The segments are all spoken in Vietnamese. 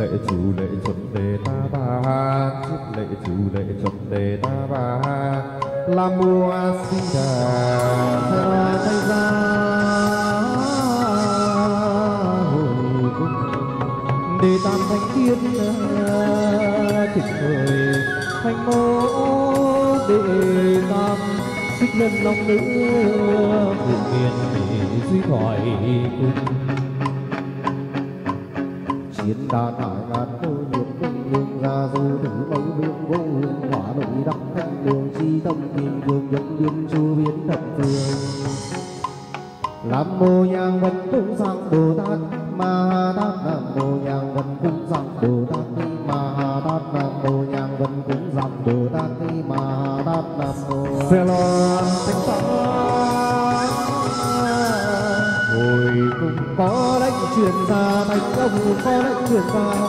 lệ chủ lệ chuẩn đề ta bà ha. Chúc lệ chủ lệ chuẩn đề ta bà ha. La mua sinh đà thay ra hồi cung đề tam thánh thiên à, thịnh người thành mẫu đề tam xích nhân long nữ à, vượt miền duy thoại cung chiến thải ngàn cô nhiệt cung lương ra du thử mẫu đương vô hương hỏa nội đắc thanh đường chi tâm kim cương nhân viên chu biến thật phương. Nam mô nhang văn cung sang bồ tát, ma tát nam mô nhang văn cung sang bồ tát ni ma tát nam mô nhang văn cung sang bồ tát ni ma tát nam mô xe loan thanh pháp hồi cùng có lãnh truyền ra thành ông có lãnh truyền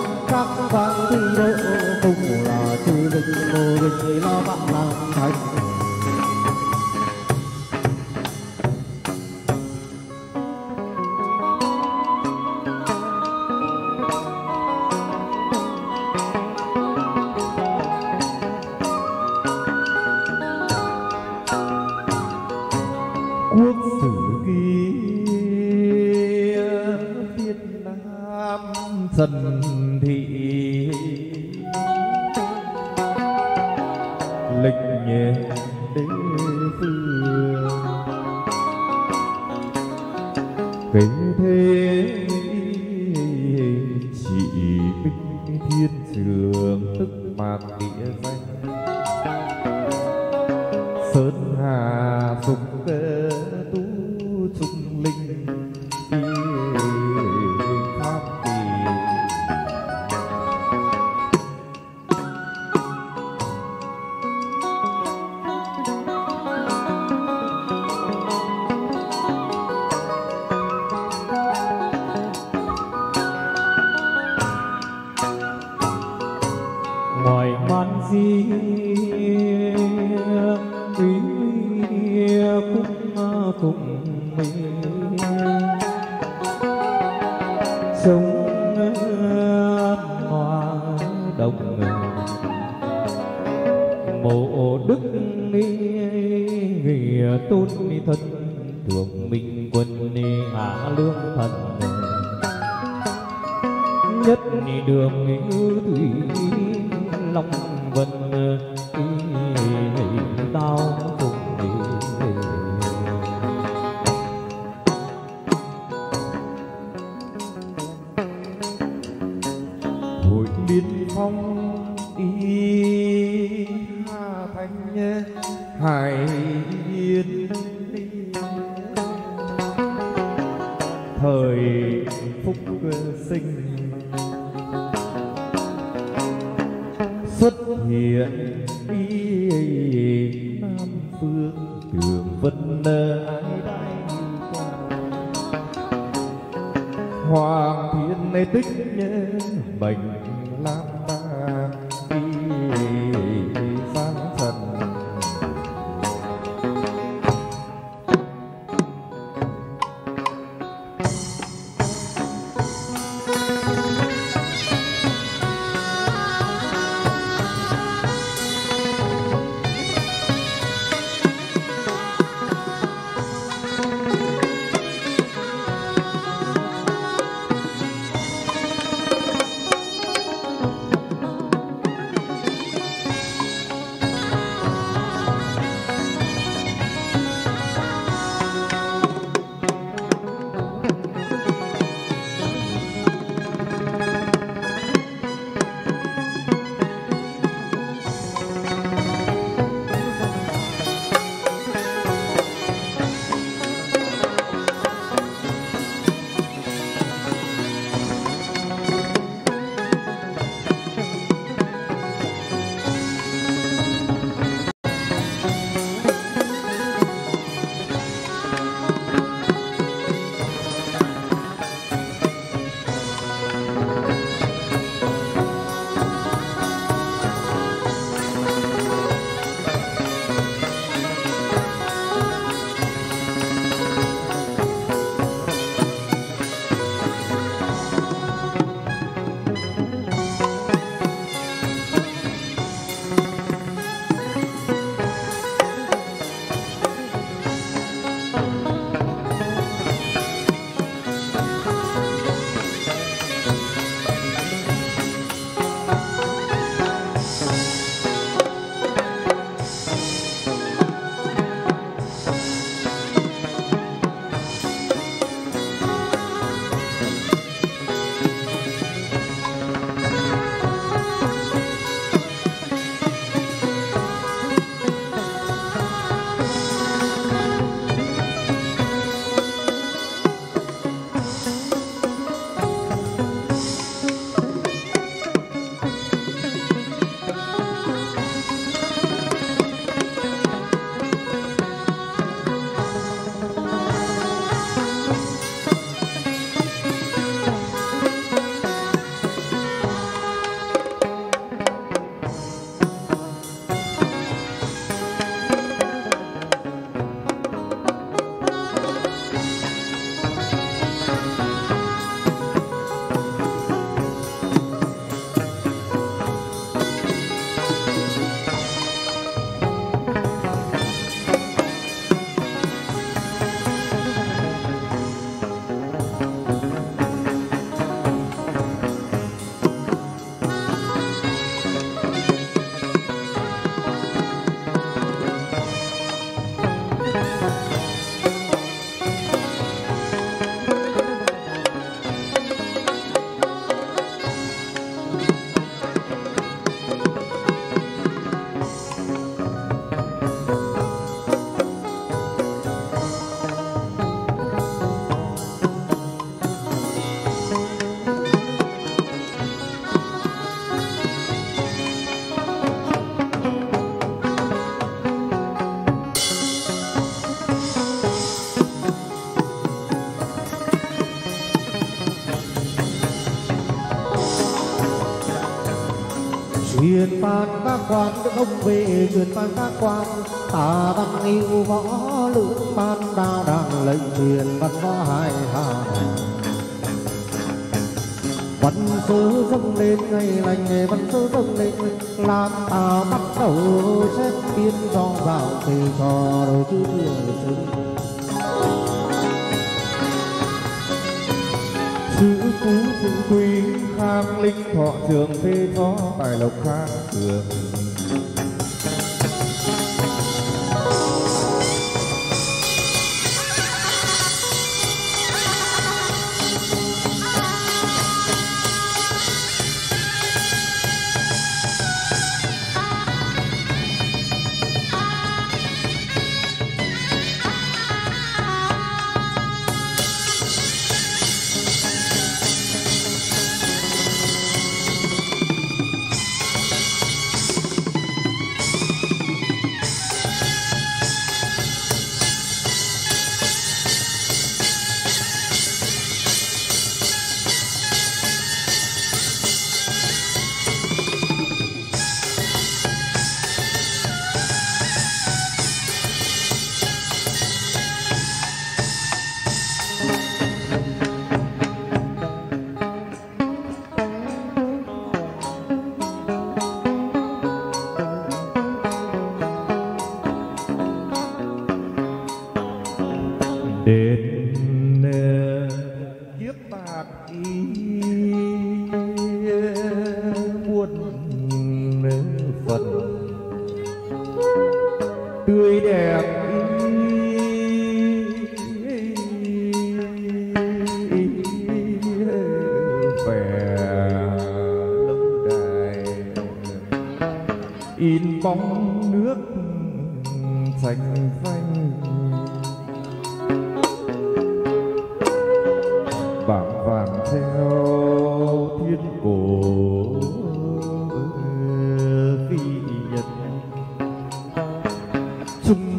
các quan đức ông về truyền ban các quan tà văn yêu võ lưỡng ban đao đàng lệnh truyền văn võ hai hà văn sứ dâng lên ngày lành nghề văn sứ dâng lên làm ta bắt đầu xét biên do vào thì trò đầu tư thừa xứng. Chữ cú chữ quý khang linh thọ trường thế cho tài lộc khang cường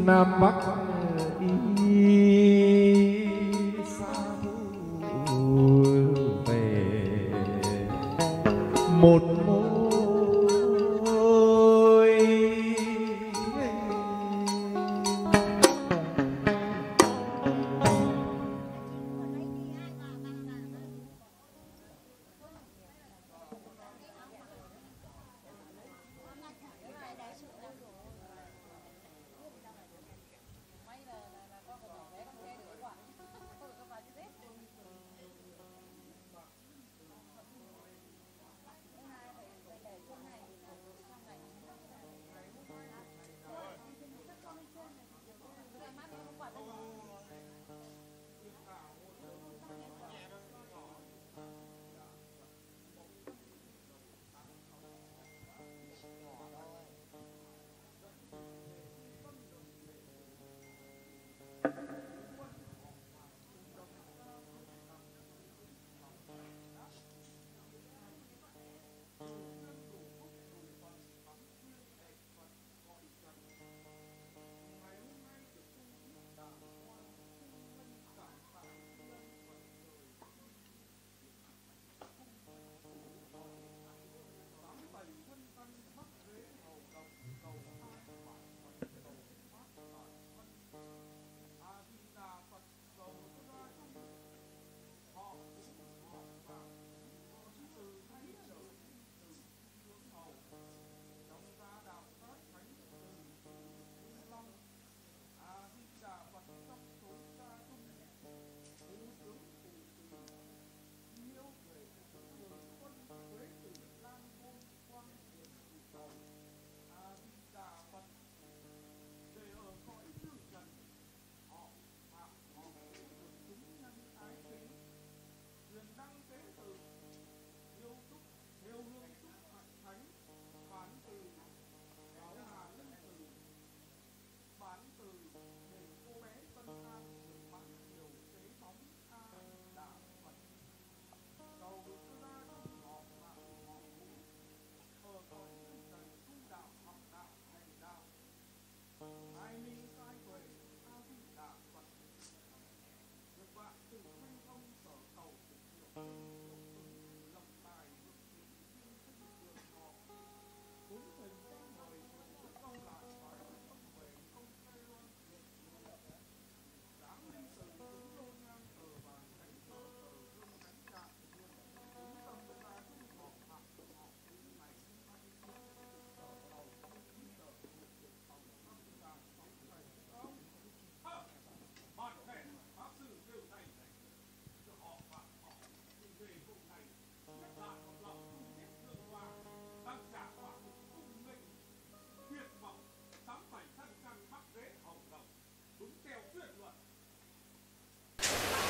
trung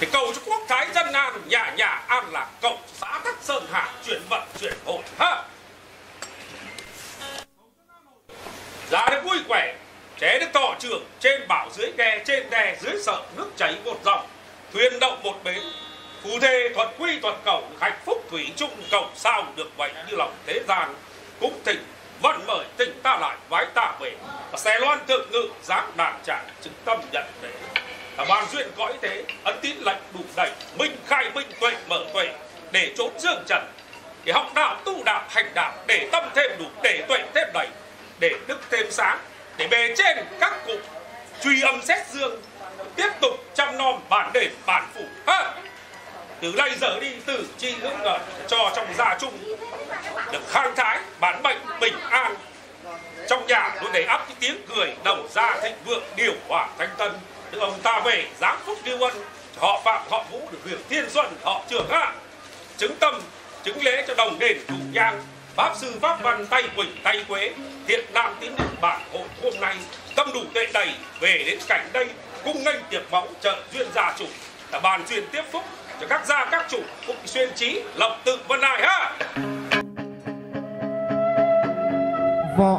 thì cầu cho quốc thái dân an, nhà nhà an lạc cộng xã tắc sơn hà, chuyển vận, chuyển hội, ha. Giá được vui khỏe chế được tỏ trường, trên bảo dưới ghe, trên đè dưới sợ nước chảy một dòng. Thuyền đậu một bến, phù thê thuật quy thuật cầu, hạnh phúc thủy chung cầu, sao được vậy như lòng thế gian. Cũng thỉnh, vẫn mời tình ta lại, vái ta về, và xe loan thượng ngự dáng đàn trạng chứng tâm nhận để ban duyên cõi thế, ấn tín lệnh đủ đầy, minh khai minh tuệ, mở tuệ, để trốn dương trần. Để học đạo, tu đạo, hành đạo, để tâm thêm đủ, để tuệ thêm đầy, để đức thêm sáng, để bề trên các cụ, truy âm xét dương, tiếp tục chăm nom bản đền bản phủ. Ha! Từ nay giờ đi từ chi hướng ngợi cho trong gia chung được khang thái, bản bệnh bình an. Trong nhà luôn đầy ắp cái tiếng cười, đầu ra thịnh vượng, điều hòa thanh tân được ông ta về, giáng phúc lưu quân, họ phạm, họ vũ được hưởng thiên xuân, họ trường hạ. Chứng tâm, chứng lễ cho đồng đền chủ nhang pháp sư pháp văn tay quỳnh tay quế, thiện nam tín định bản hội hôm nay. Tâm đủ tệ đầy, về đến cảnh đây, cung nghênh tiệc mẫu trợ duyên gia chủ. Là bàn truyền tiếp phúc cho các gia, các chủ, cũng xuyên trí lộc tự vân đài ha! Võ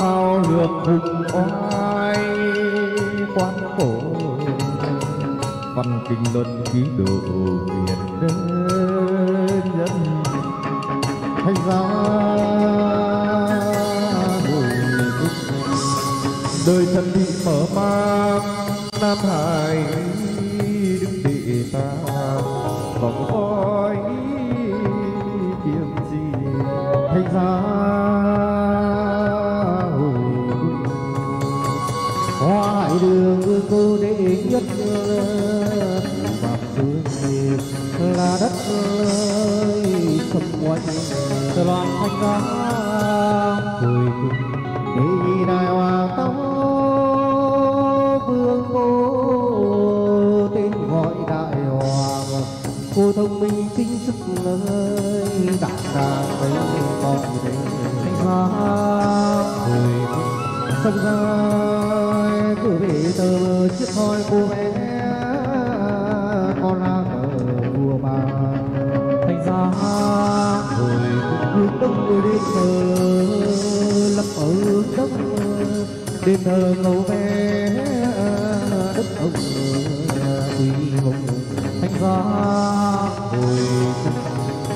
thao lược hùng oai quán cổ. Văn kinh luân ký độ việt nhân. Thành ra đời thân bị mở mang, nam hải đứng địa ta vòng voi kiếm gì? Thành ra là đất sầm quanh loạn thanh ra hồi cùng đi đại hòa tông vương ngô tên gọi đại hoàng cô thông minh chính sức ơi đặng đàn đấy gọi đấy thanh hoa hồi cùng sông ra cứ về tờ chiếc hoi cô em đông người đến thờ lấp ở đông đêm thờ ngầu bé đất ông quỳ hùng thanh ra hồi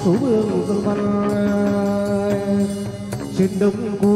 số hương dân văn trên đông quê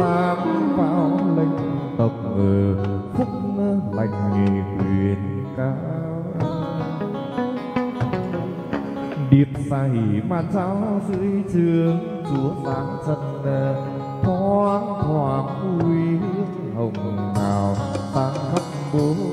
pháp vào linh tập tộc phúc lành nghề quyền cao. Điệp sai màn giáo dưới trường, chúa sáng chân ờ, thoáng thoảng uy hồng nào sáng khắp bốn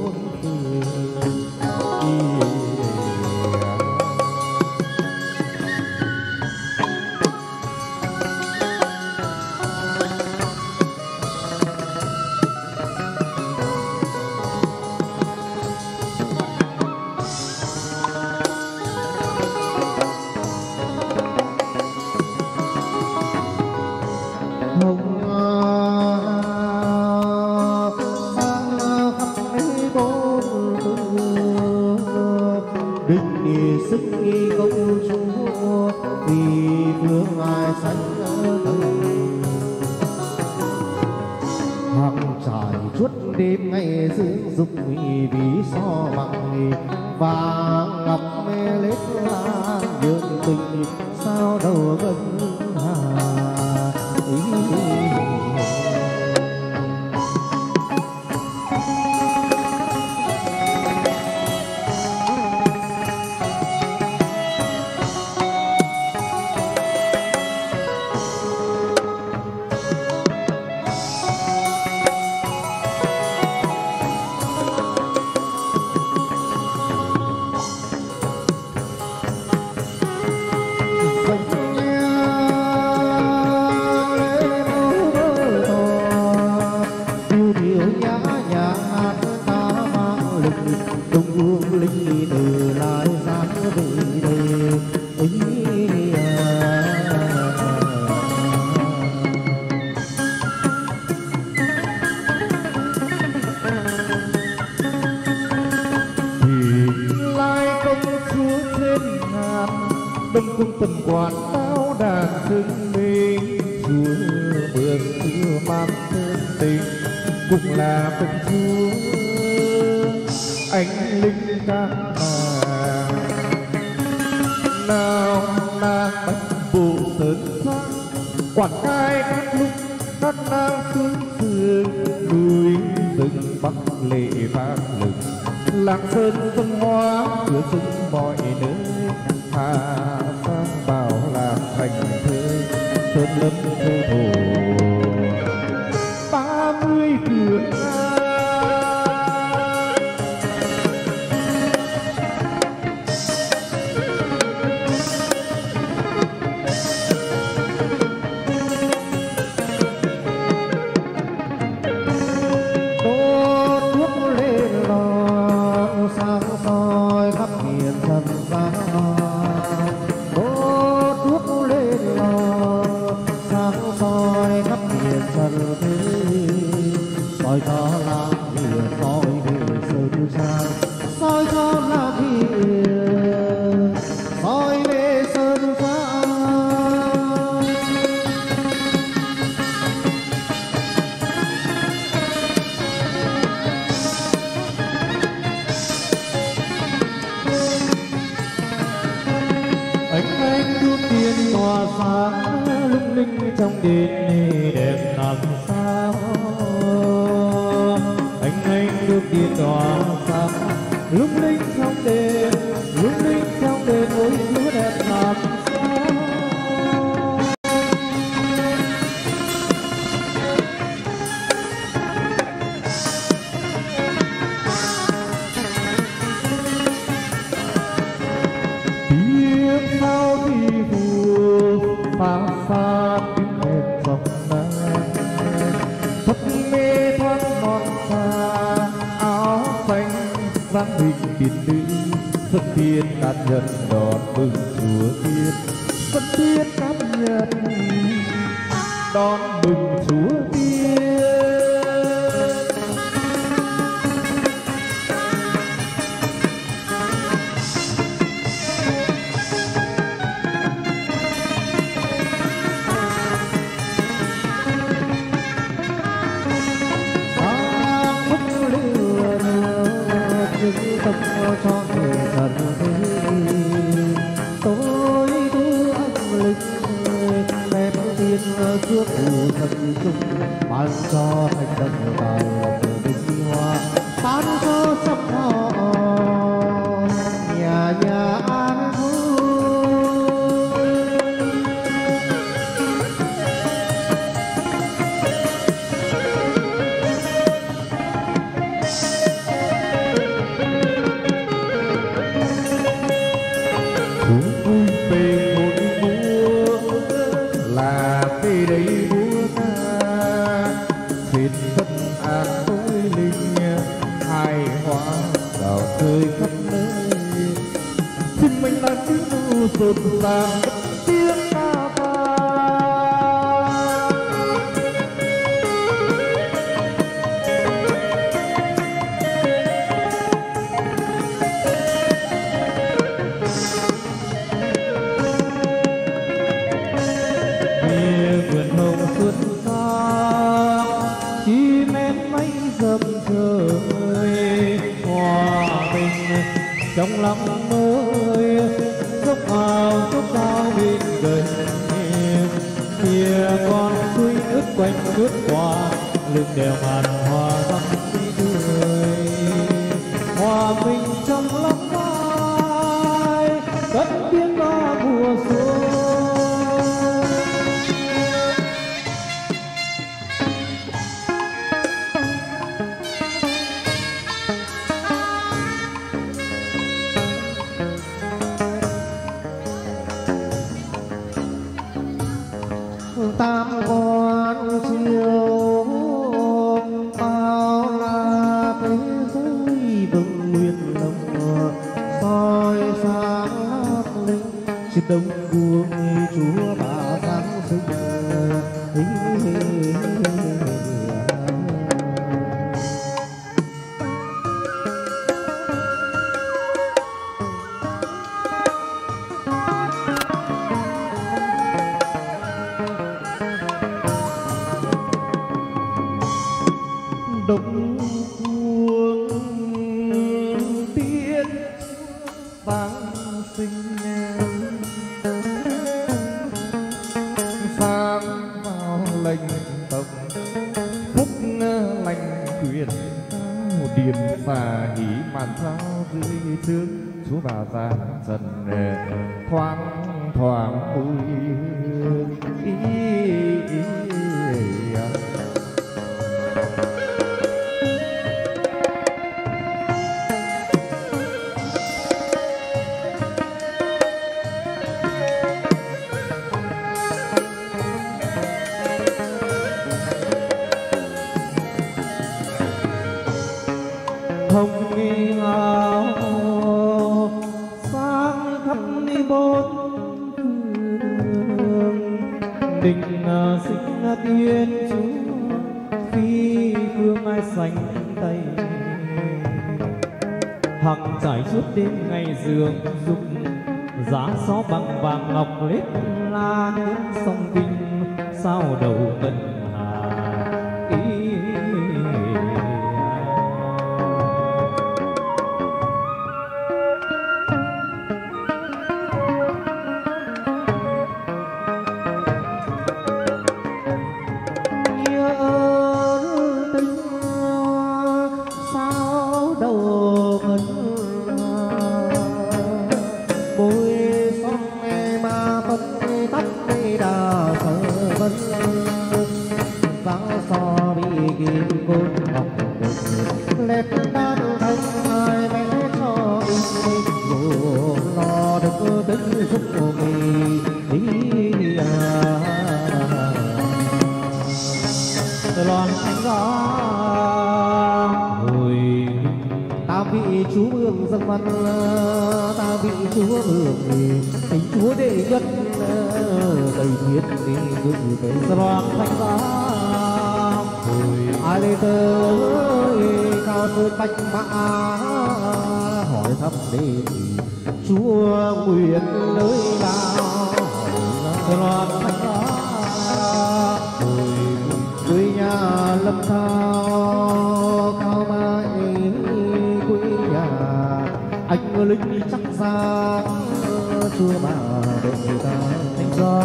sống cho người thần tối tu anh linh đem tiên cướp phù thần dung ban cho thành thần vào bình hoa, ban cho sắp love. Cao bạch mã hỏi thăm đền chúa nguyện nơi nào? Loạn thanh giá quê nhà lâm thao cao mãi quê nhà. Anh linh chắc ra, chúa bà đội ta thanh gió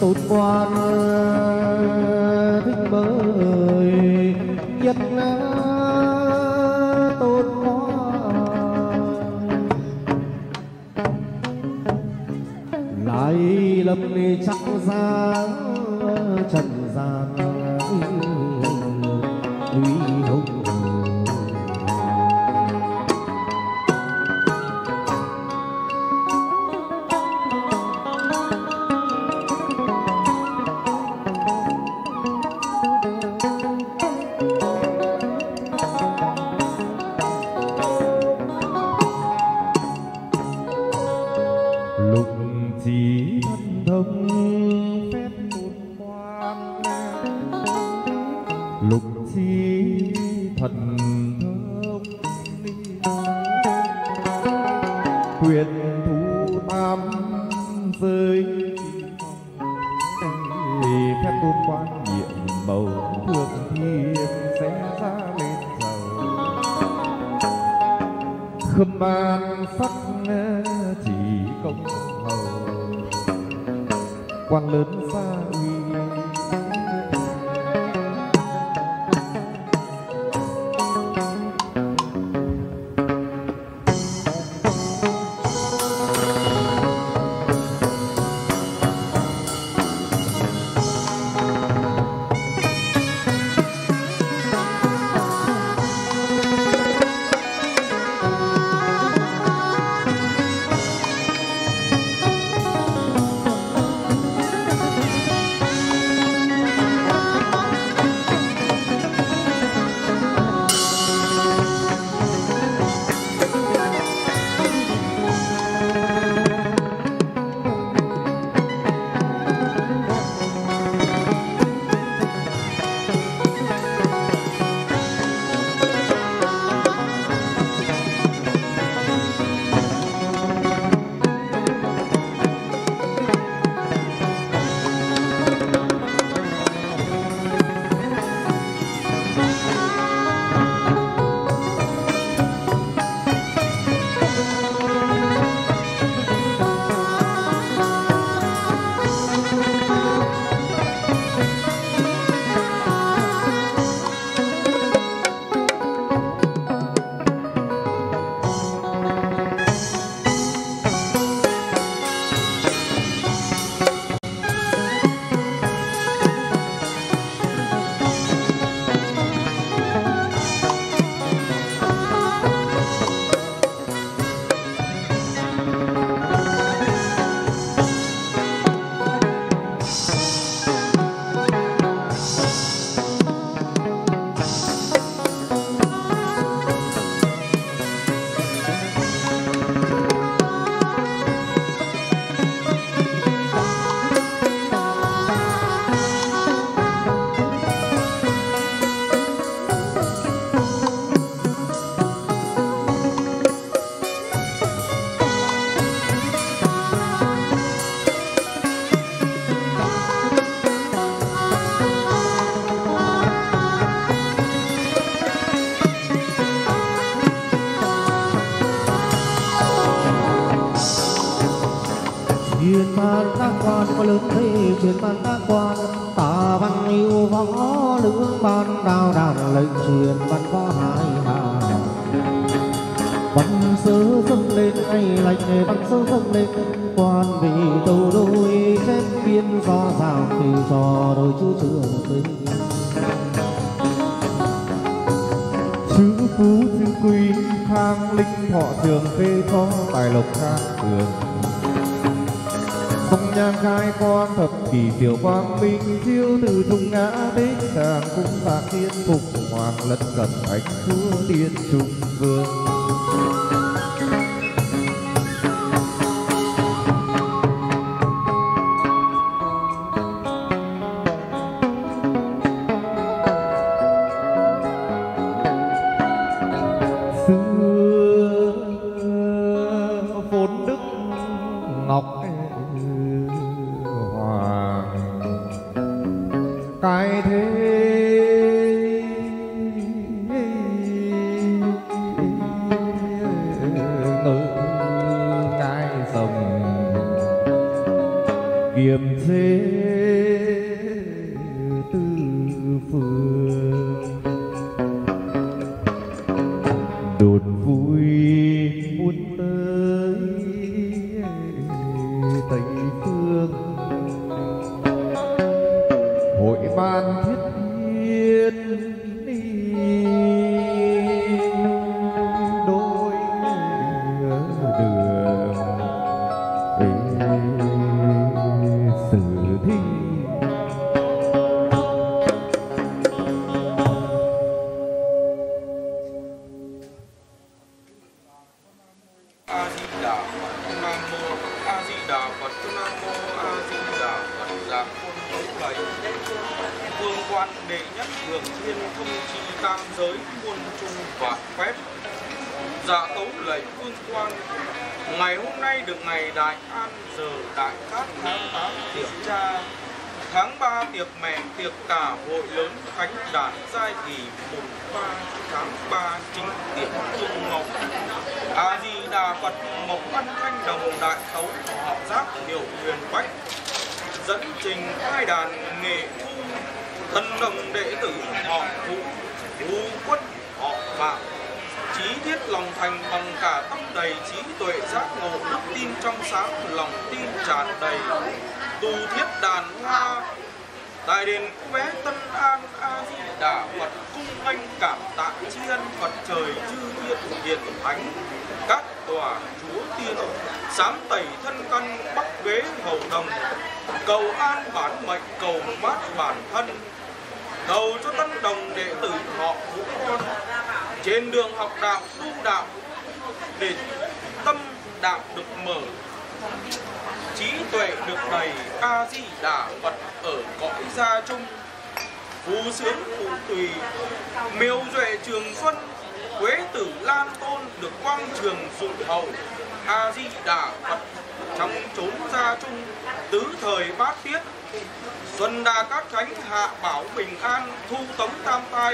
tôn quan, thích bơi lâm đi giang. Truyền ban các quan tả văn yêu võ lưỡng ban đào đàn lệnh truyền văn võ hai hà văn sớ dâng lên hay lệnh văn sớ dâng lên nhang khai quang thập kỳ tiểu quang minh diêu từ trung ngã đến càng cung bạc thiên phục hoàng lân cận ánh chúa tiên trung vương.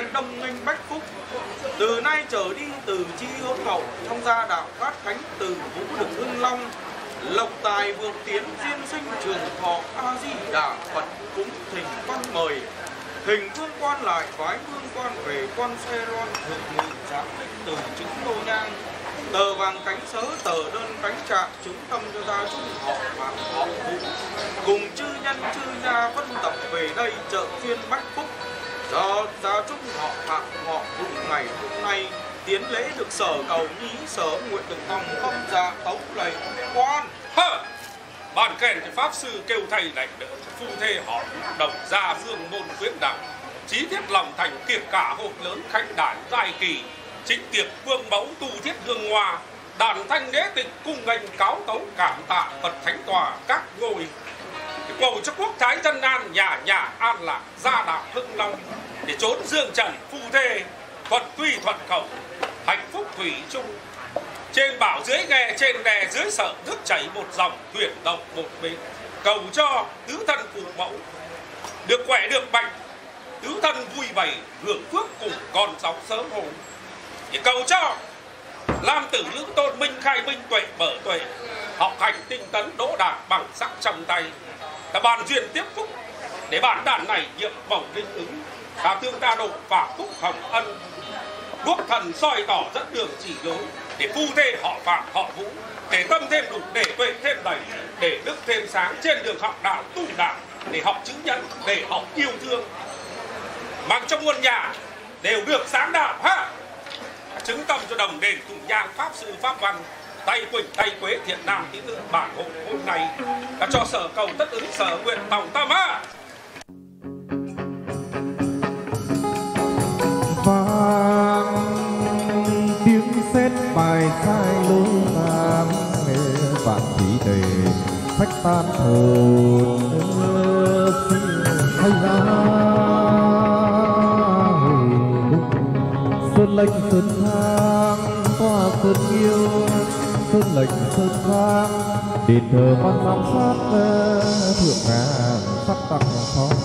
Tam đông nghênh bách phúc. Từ nay trở đi, từ chi hướng hậu trong gia đạo phát khánh từ vũ được hưng long, lộc tài vượng tiến diên sinh, trường thọ, a di đà phật cúng thỉnh văn mời. Hình vương quan lại phái vương quan về quan xe loan, thượng ngự giám linh từ chứng đô nhang. Tờ vàng cánh sớ, tờ đơn cánh trạng chứng tâm cho gia trung họ và họ cùng chư nhân, chư gia vân tập về đây trợ phiên bách phúc. Ờ, do gia chúc họ phạm họ vũ ngày hôm nay, tiến lễ được sở cầu nhí sở nguyện được phòng không ra tấu lầy quan. Hơ! Bàn kèn thì pháp sư kêu thầy lệnh đỡ phu thê họ, đồng gia dương môn quyến đẳng chí thiết lòng thành kiệt cả hội lớn khánh đản giai kỳ. Trịnh tiệp vương mẫu tu thiết hương hoa. Đàn thanh đế tịch cung nghênh cáo tấu cảm tạ phật thánh tòa các ngôi cầu cho quốc thái dân an, nhà nhà an lạc, gia đạo hưng long. Để trốn dương trần, phu thê, thuận tuy thuận cầu, hạnh phúc thủy chung. Trên bảo dưới ghe, trên đè dưới sợ nước chảy một dòng, thuyền động một bến. Cầu cho tứ thân phụ mẫu, được khỏe được mạnh. Tứ thân vui vầy hưởng phước cùng con sóng sớm hồn. Để cầu cho Lam tử lữ tôn minh khai minh tuệ, mở tuệ. Học hành tinh tấn đỗ đạt bằng sắc trong tay ta bàn duyên tiếp phúc để bản đàn này nhiệm bổng linh ứng. Ta tương ta độ và phúc hồng ân. Quốc thần soi tỏ dẫn đường chỉ lối để phu thê họ phạm họ vũ. Để tâm thêm đủ, để tuệ thêm đầy, để đức thêm sáng trên đường học đạo tu đạo. Để học chữ nhận để học yêu thương. Mang trong muôn nhà đều được sáng đạo ha. Chứng tâm cho đồng đền cùng nhang pháp sư pháp văn tay quỳnh tay quế, thiện nam tín nữ bản hộ hôm nay đã cho sở cầu tất ứng sở nguyện tòng tam ma vang, tiếng sét bài sai lối vang vạn thủy đề phách tan hồn. Hay ra sơn lệnh sơn thang tòa sơn yêu sơn lệnh sơn thang đền thờ quan giám sát thượng ngàn sắc tặng phong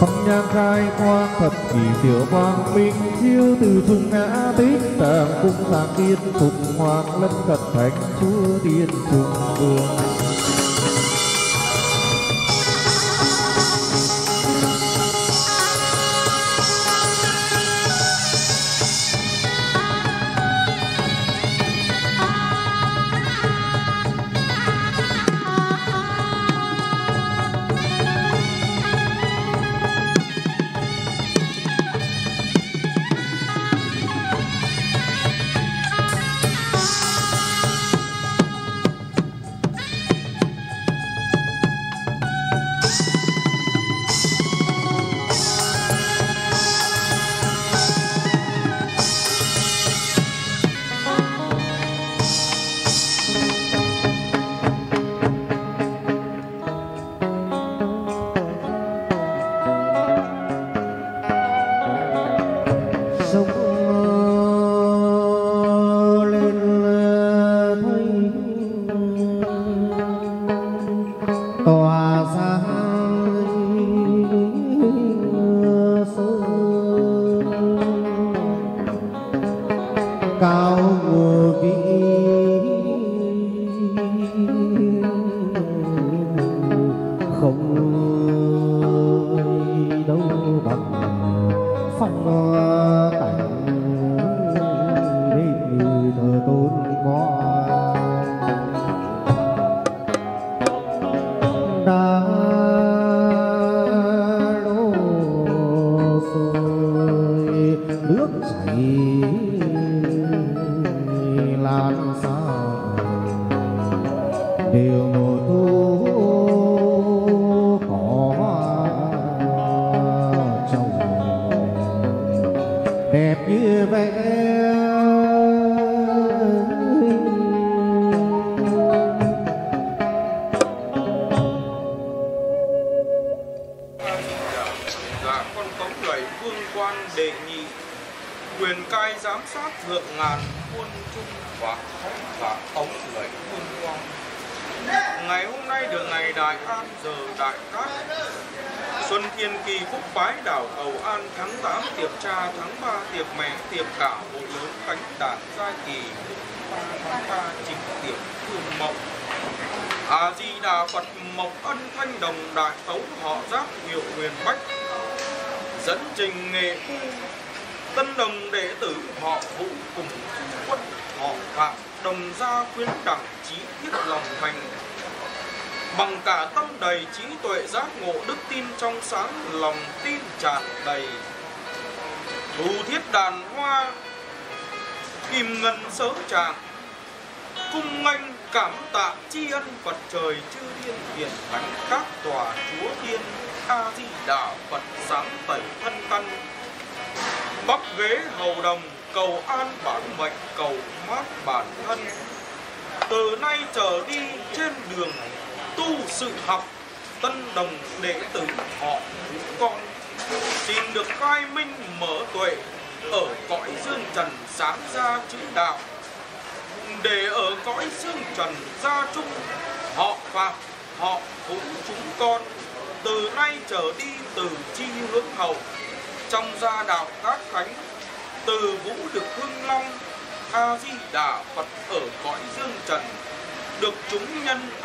phong nhang khai quang thật kỳ diệu quang minh chiếu từ trung ngã tích tạng cung tạng kiên phục hoàng lân cận thánh chúa tiên trung vương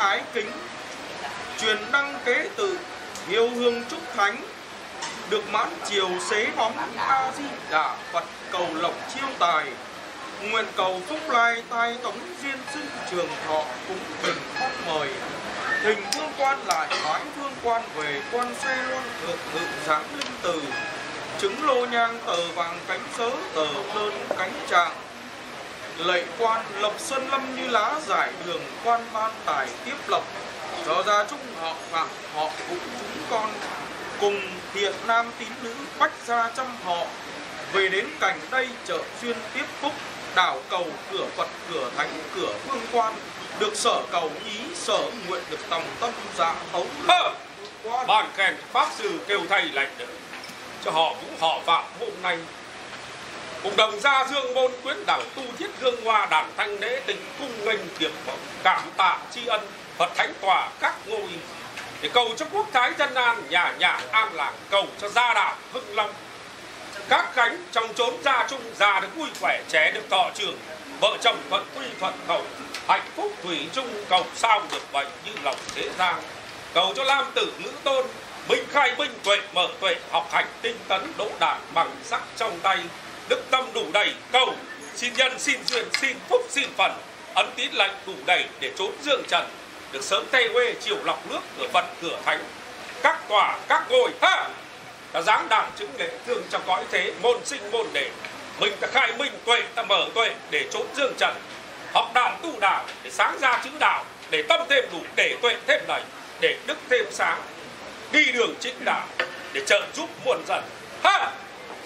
ái kính, truyền đăng kế tự hiếu hương trúc thánh, được mãn chiều xế bóng a di đà phật cầu lộc chiêu tài. Nguyện cầu phúc lai tai tống duyên sinh trường thọ cũng bình phong mời. Hình vương quan lại thoái vương quan về quan xe loan thượng ngự giáng linh từ. Trứng lô nhang tờ vàng cánh sớ tờ đơn cánh trạng lệ quan lộc sơn lâm như lá giải đường quan ban tài tiếp lộc. Cho ra trung họ phạm họ cũng chúng con. Cùng thiện nam tín nữ bách gia trăm họ. Về đến cảnh đây chợ xuyên tiếp phúc. Đảo cầu cửa phật cửa thánh cửa vương quan. Được sở cầu ý sở nguyện được tòng tâm dạ tấu ban khen pháp sư kêu thầy lệnh được cho họ vũ họ phạm hôm nay cùng đồng gia dương môn quyến đảng tu thiết gương hoa đảng thanh đế tình cung nghênh tiệp phẩm cảm tạ tri ân phật thánh tòa các ngôi để cầu cho quốc thái dân an, nhà nhà an lạc cầu cho gia đạo hưng long các cánh trong chốn gia trung, già được vui khỏe, trẻ được thọ trường. Vợ chồng thuận quy thuận khẩu hạnh phúc thủy chung, cầu sao được bệnh như lòng thế gian. Cầu cho lam tử nữ tôn, minh khai minh tuệ, mở tuệ, học hành tinh tấn, đỗ đạt bằng sắc trong tay đức tâm đủ đầy, cầu. Xin nhân, xin duyên, xin phúc, xin phần. Ấn tín lạnh đủ đầy để trốn dương trần. Được sớm tây quê chiều lọc nước cửa phật cửa thánh. Các tòa, các ngôi, ha! Ta dáng đàn chứng lễ thương trong cõi thế, môn sinh môn đệ. Mình ta khai minh tuệ, ta mở tuệ để trốn dương trần. Học đạo tu đạo, để sáng ra chữ đạo, để tâm thêm đủ, để tuệ thêm đầy, để đức thêm sáng. Đi đường chính đạo, để trợ giúp muôn dân. Ha!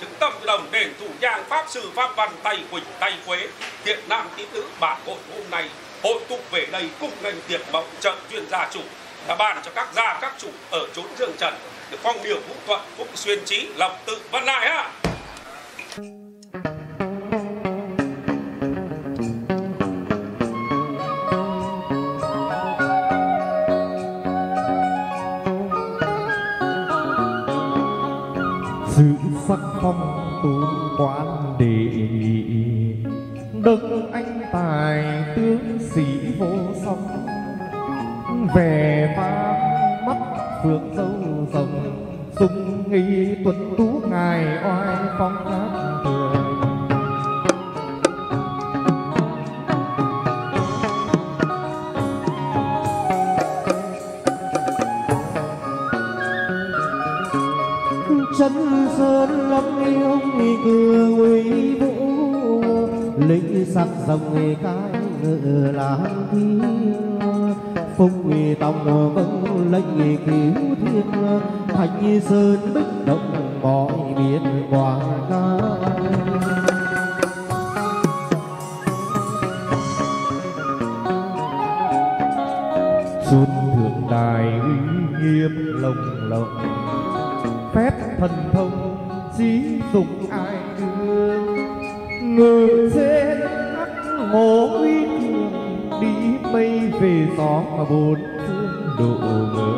Chứng tâm đồng đền thủ giang pháp sư pháp văn tay quỳnh tay quế thiện nam tín nữ bản hội hôm nay hội tụ về đây cùng nghênh tiệc mộng trợ chuyên gia chủ, đã bàn cho các gia, các chủ ở chốn dương trần được phong điều vũ thuận phúc xuyên trí lộc tự văn lại ha. Sắc phong tôn quan đệ, đức anh tài tướng sĩ vô song về pha mắt phượng dâu rồng sung nghi tuấn tú ngài oai phong thường chân sơn lâm yêu cường uy vũ. Lĩnh sắc dòng cái ngựa lãng thiên phong uy tòng vâng lệnh cứu thiên. Thành sơn bích động, mọi biển quảng ca xuân thượng đài uy nghiêm lồng lộng phép thần thông trí dùng ai đưa ngự trên các ngộ uy thường đi mây về gió mà bốn phương độ người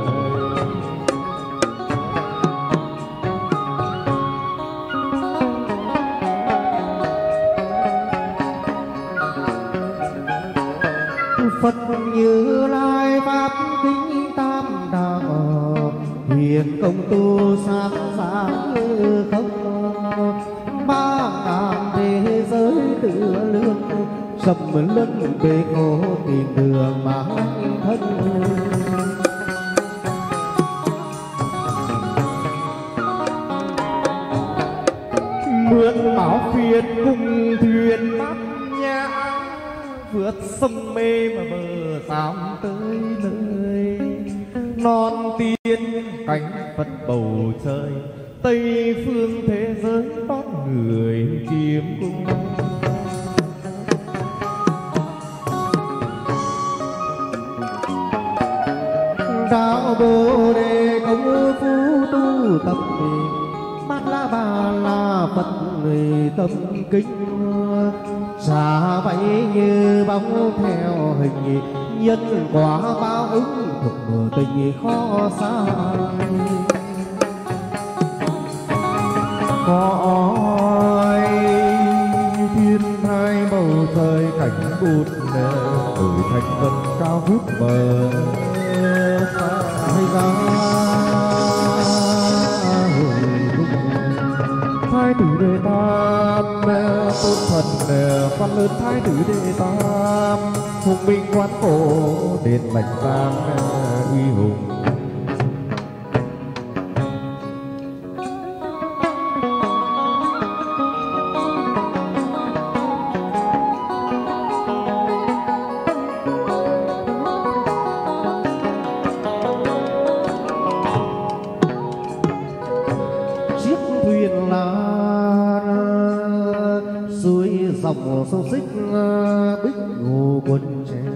suối dòng sông xích ờ, bích ngô quân treo.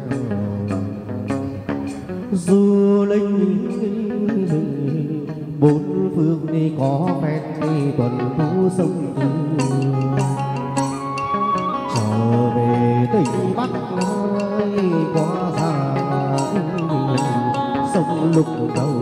Du linh bốn phương đi có phép đi, tuần thu sông tư trở về tỉnh bắc ơi qua già sông lục đầu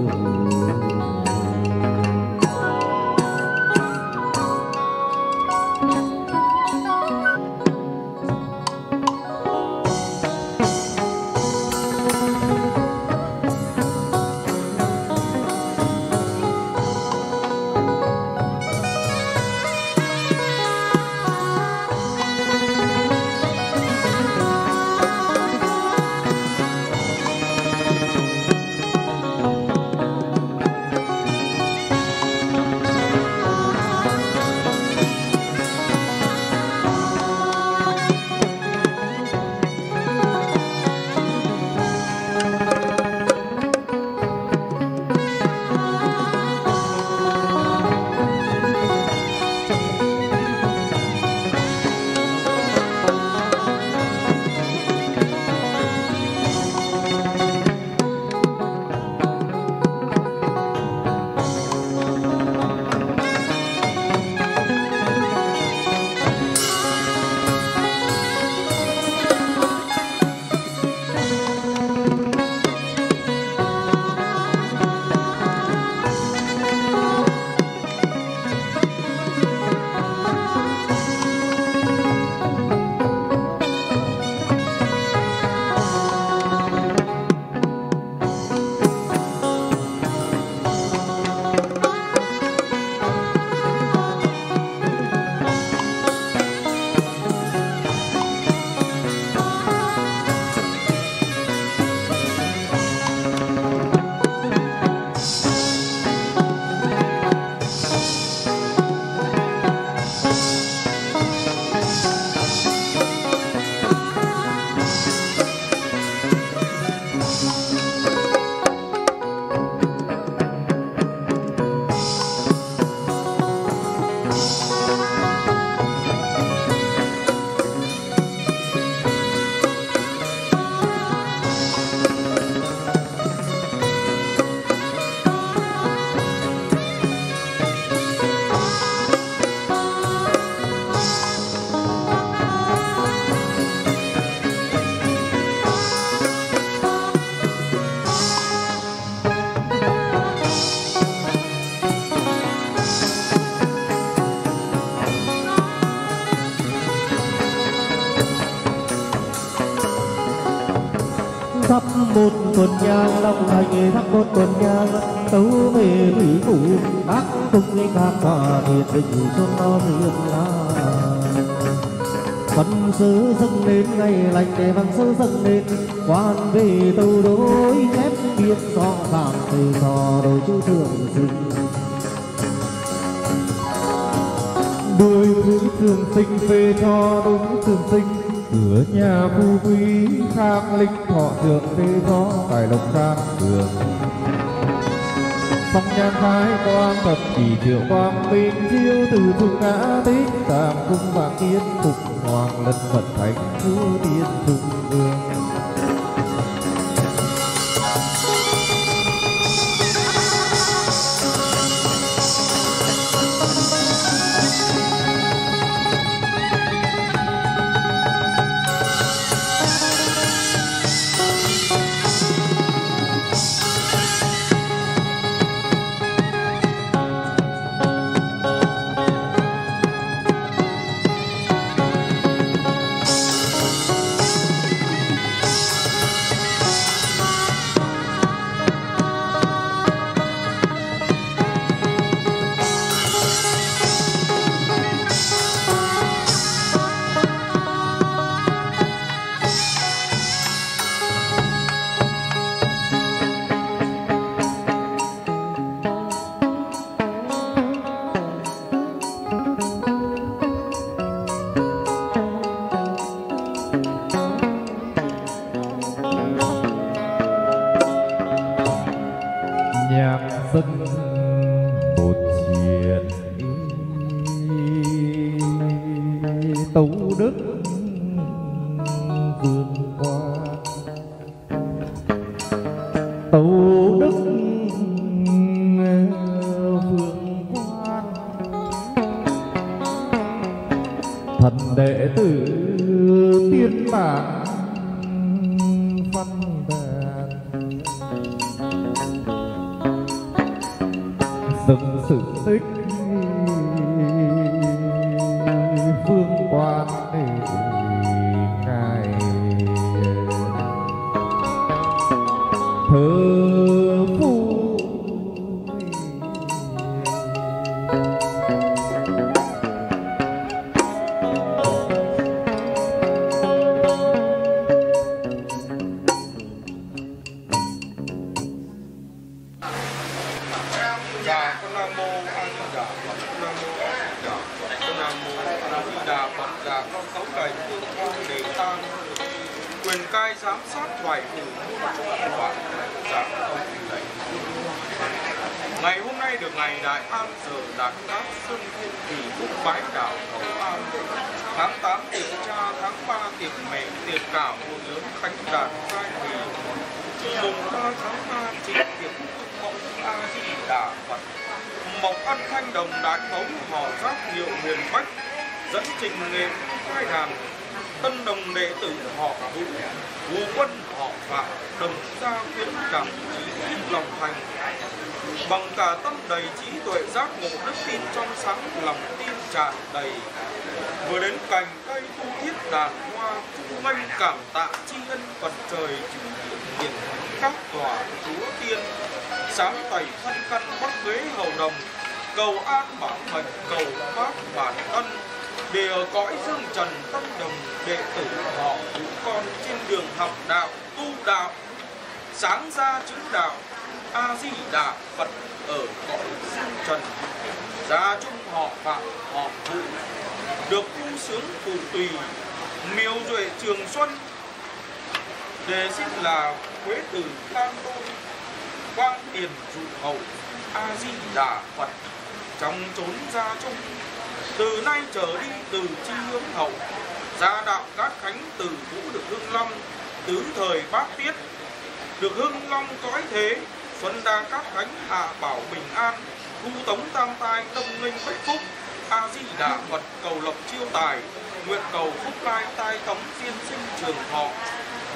một tuần nhang lòng thành thắp một tuần nhang tấu về thủy phủ bác cung nghi các hòa thiệt định cho nó riêng là văn sứ dâng lên ngày lành để văn sứ dâng lên. Quan về tâu đối chép biết rõ ràng từ trò đôi chữ thường sinh đôi thứ thường sinh về cho đúng thường sinh cửa nhà phu quý, khang linh thọ thượng phi gió tài lộc khang đường phong nhan thái quang thập kỳ triệu quang minh chiêu từ phương ngã tích tam cung và kiến phục hoàng lân phật thánh thứ tiên trung ương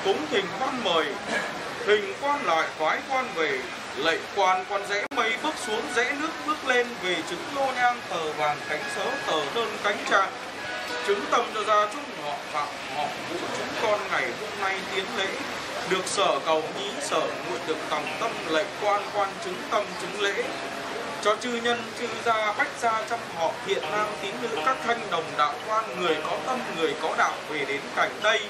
cúng thình quan mời hình quan lại phái quan về lệ quan quan rẽ mây bước xuống rẽ nước bước lên về chứng lô nhang tờ vàng cánh sớ tờ đơn cánh trạng. Chứng tâm cho gia chúng họ phạm họ vũ chúng con ngày hôm nay tiến lễ, được sở cầu nhí sở nguyện được tòng tâm lệnh quan quan chứng tâm chứng lễ. Cho chư nhân, chư gia bách gia trăm họ hiện nam tín nữ các thanh đồng đạo quan, người có tâm, người có đạo về đến cảnh đây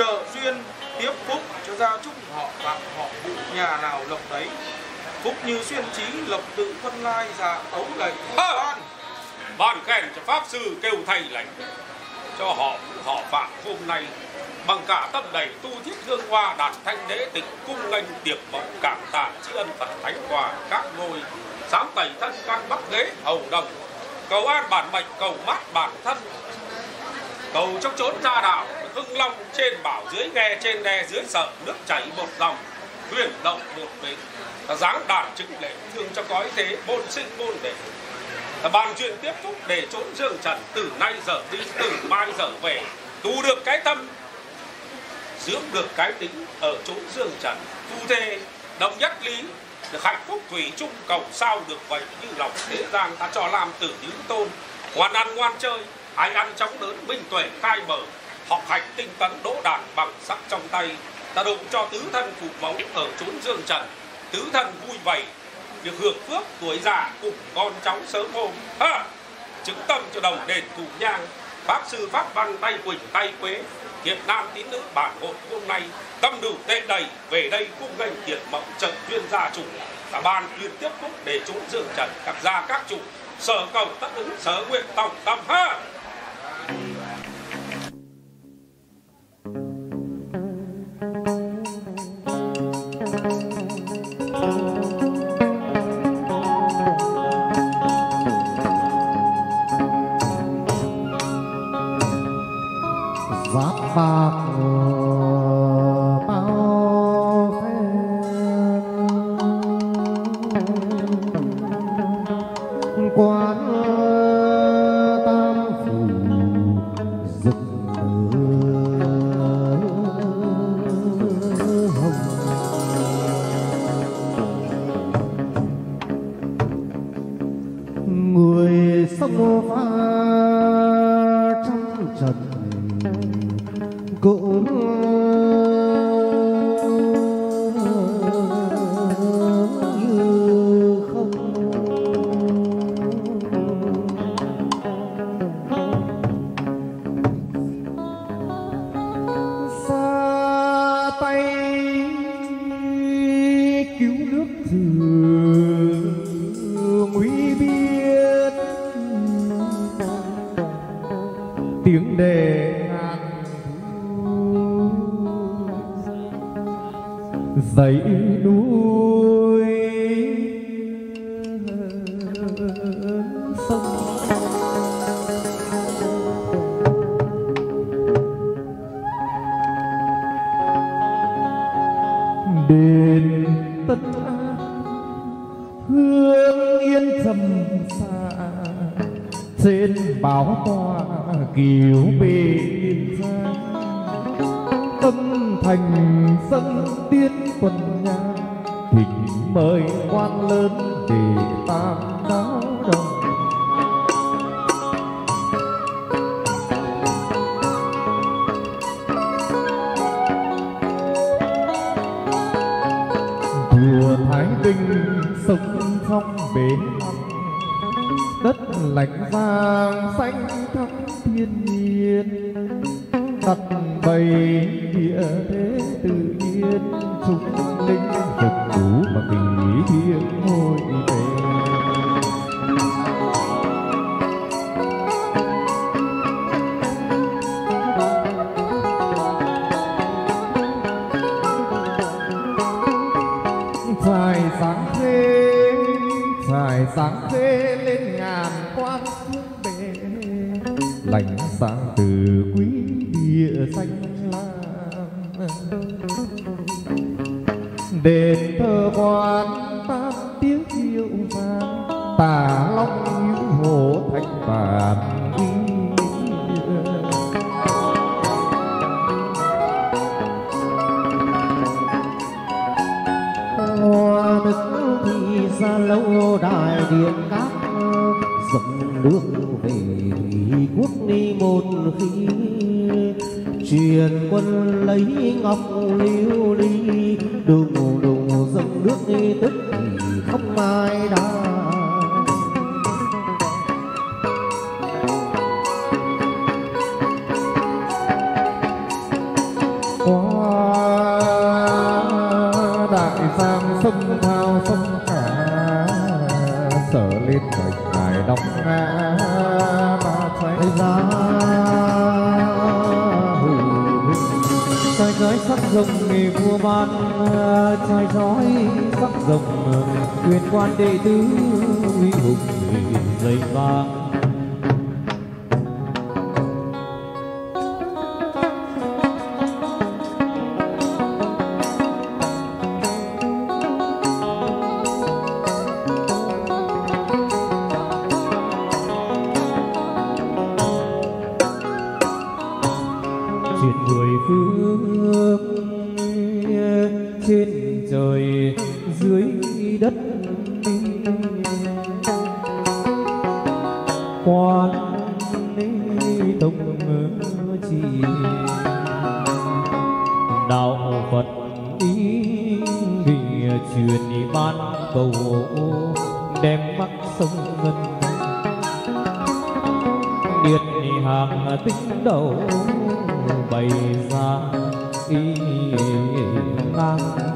trợ duyên tiếp phúc cho gia chúc họ phạm họ vụ nhà nào lộc đấy. Phúc như xuyên trí lộc tự phân lai già ấu lệnh ban ban khen cho pháp sư kêu thầy lệnh cho họ họ phạm hôm nay. Bằng cả tâm đầy tu thiết hương hoa đạt thanh đế tịch cung nghênh tiệp mộng cảm tạ tri ân phật thánh hòa các ngôi. Sáng tẩy thân căn bắc ghế hầu đồng, cầu an bản mệnh, cầu mát bản thân cầu trong chốn ra đảo, hưng long trên bảo dưới ghe, trên đe dưới sợ, nước chảy một dòng, thuyền động một bến ta dáng đàn chứng lệ, thương cho cõi thế môn sinh môn đệ ta bàn chuyện tiếp xúc để trốn dương trần, từ nay giờ đi, từ mai giờ về. Tu được cái tâm, dưỡng được cái tính ở chỗ dương trần. Tu thê, đồng nhất lý, được hạnh phúc thủy chung, cầu sao được vậy như lòng thế gian ta cho làm tử những tôn. Ngoan ăn ngoan chơi ai ăn chóng lớn minh tuệ khai mở, học hành tinh tấn đỗ đạt bằng sắc trong tay ta đụng cho tứ thân phụ mẫu ở chốn dương trần. Tứ thân vui vầy được hưởng phước tuổi già cùng con cháu sớm hôm. Ha! Chứng tâm cho đồng đền thủ nhang pháp sư pháp văn tay quỳnh tay quế, hiện nam tín nữ bản hội hôm nay, tâm đủ tệ đầy, về đây cung nghênh tiệc mộng trận chuyên gia chủ. Cả ban liên tiếp phúc để chúng dương trần các gia các chủ, sở cầu tất ứng, sở nguyện tổng tâm. Ha! Tông chỉ đạo phật ý vì truyền ban cầu đem bắc sông ngân. Điệt hàng tính đầu, bày ra ý ngang.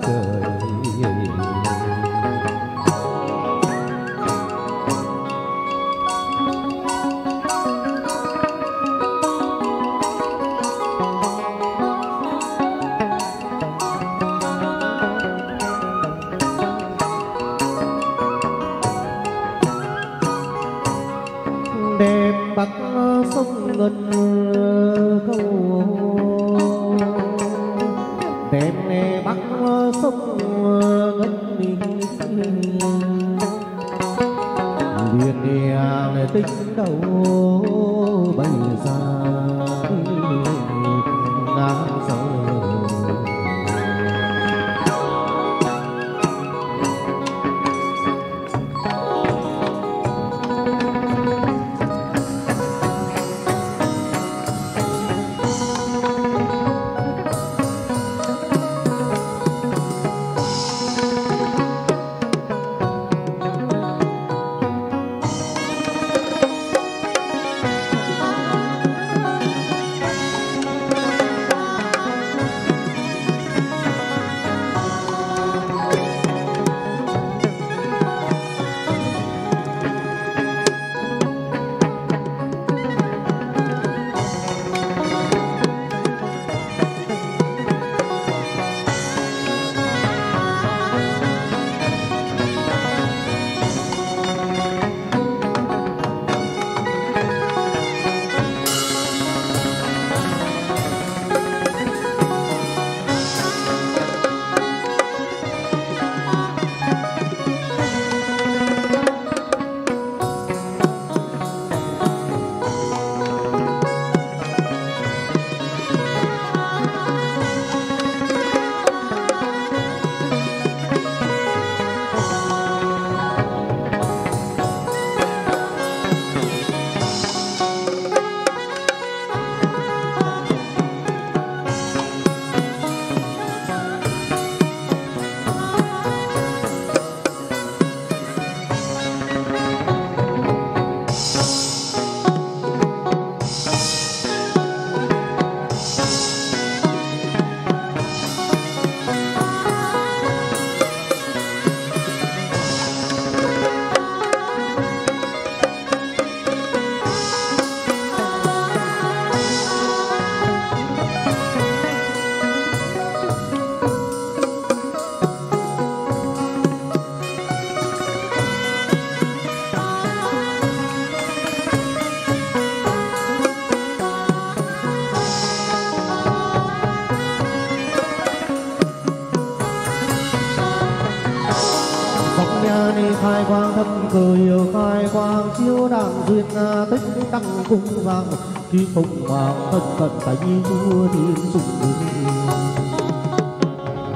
Siêu đàng duyên à, tích tăng cung vàng. Kim phụng hoàng thân cận cánh vua thiên sùng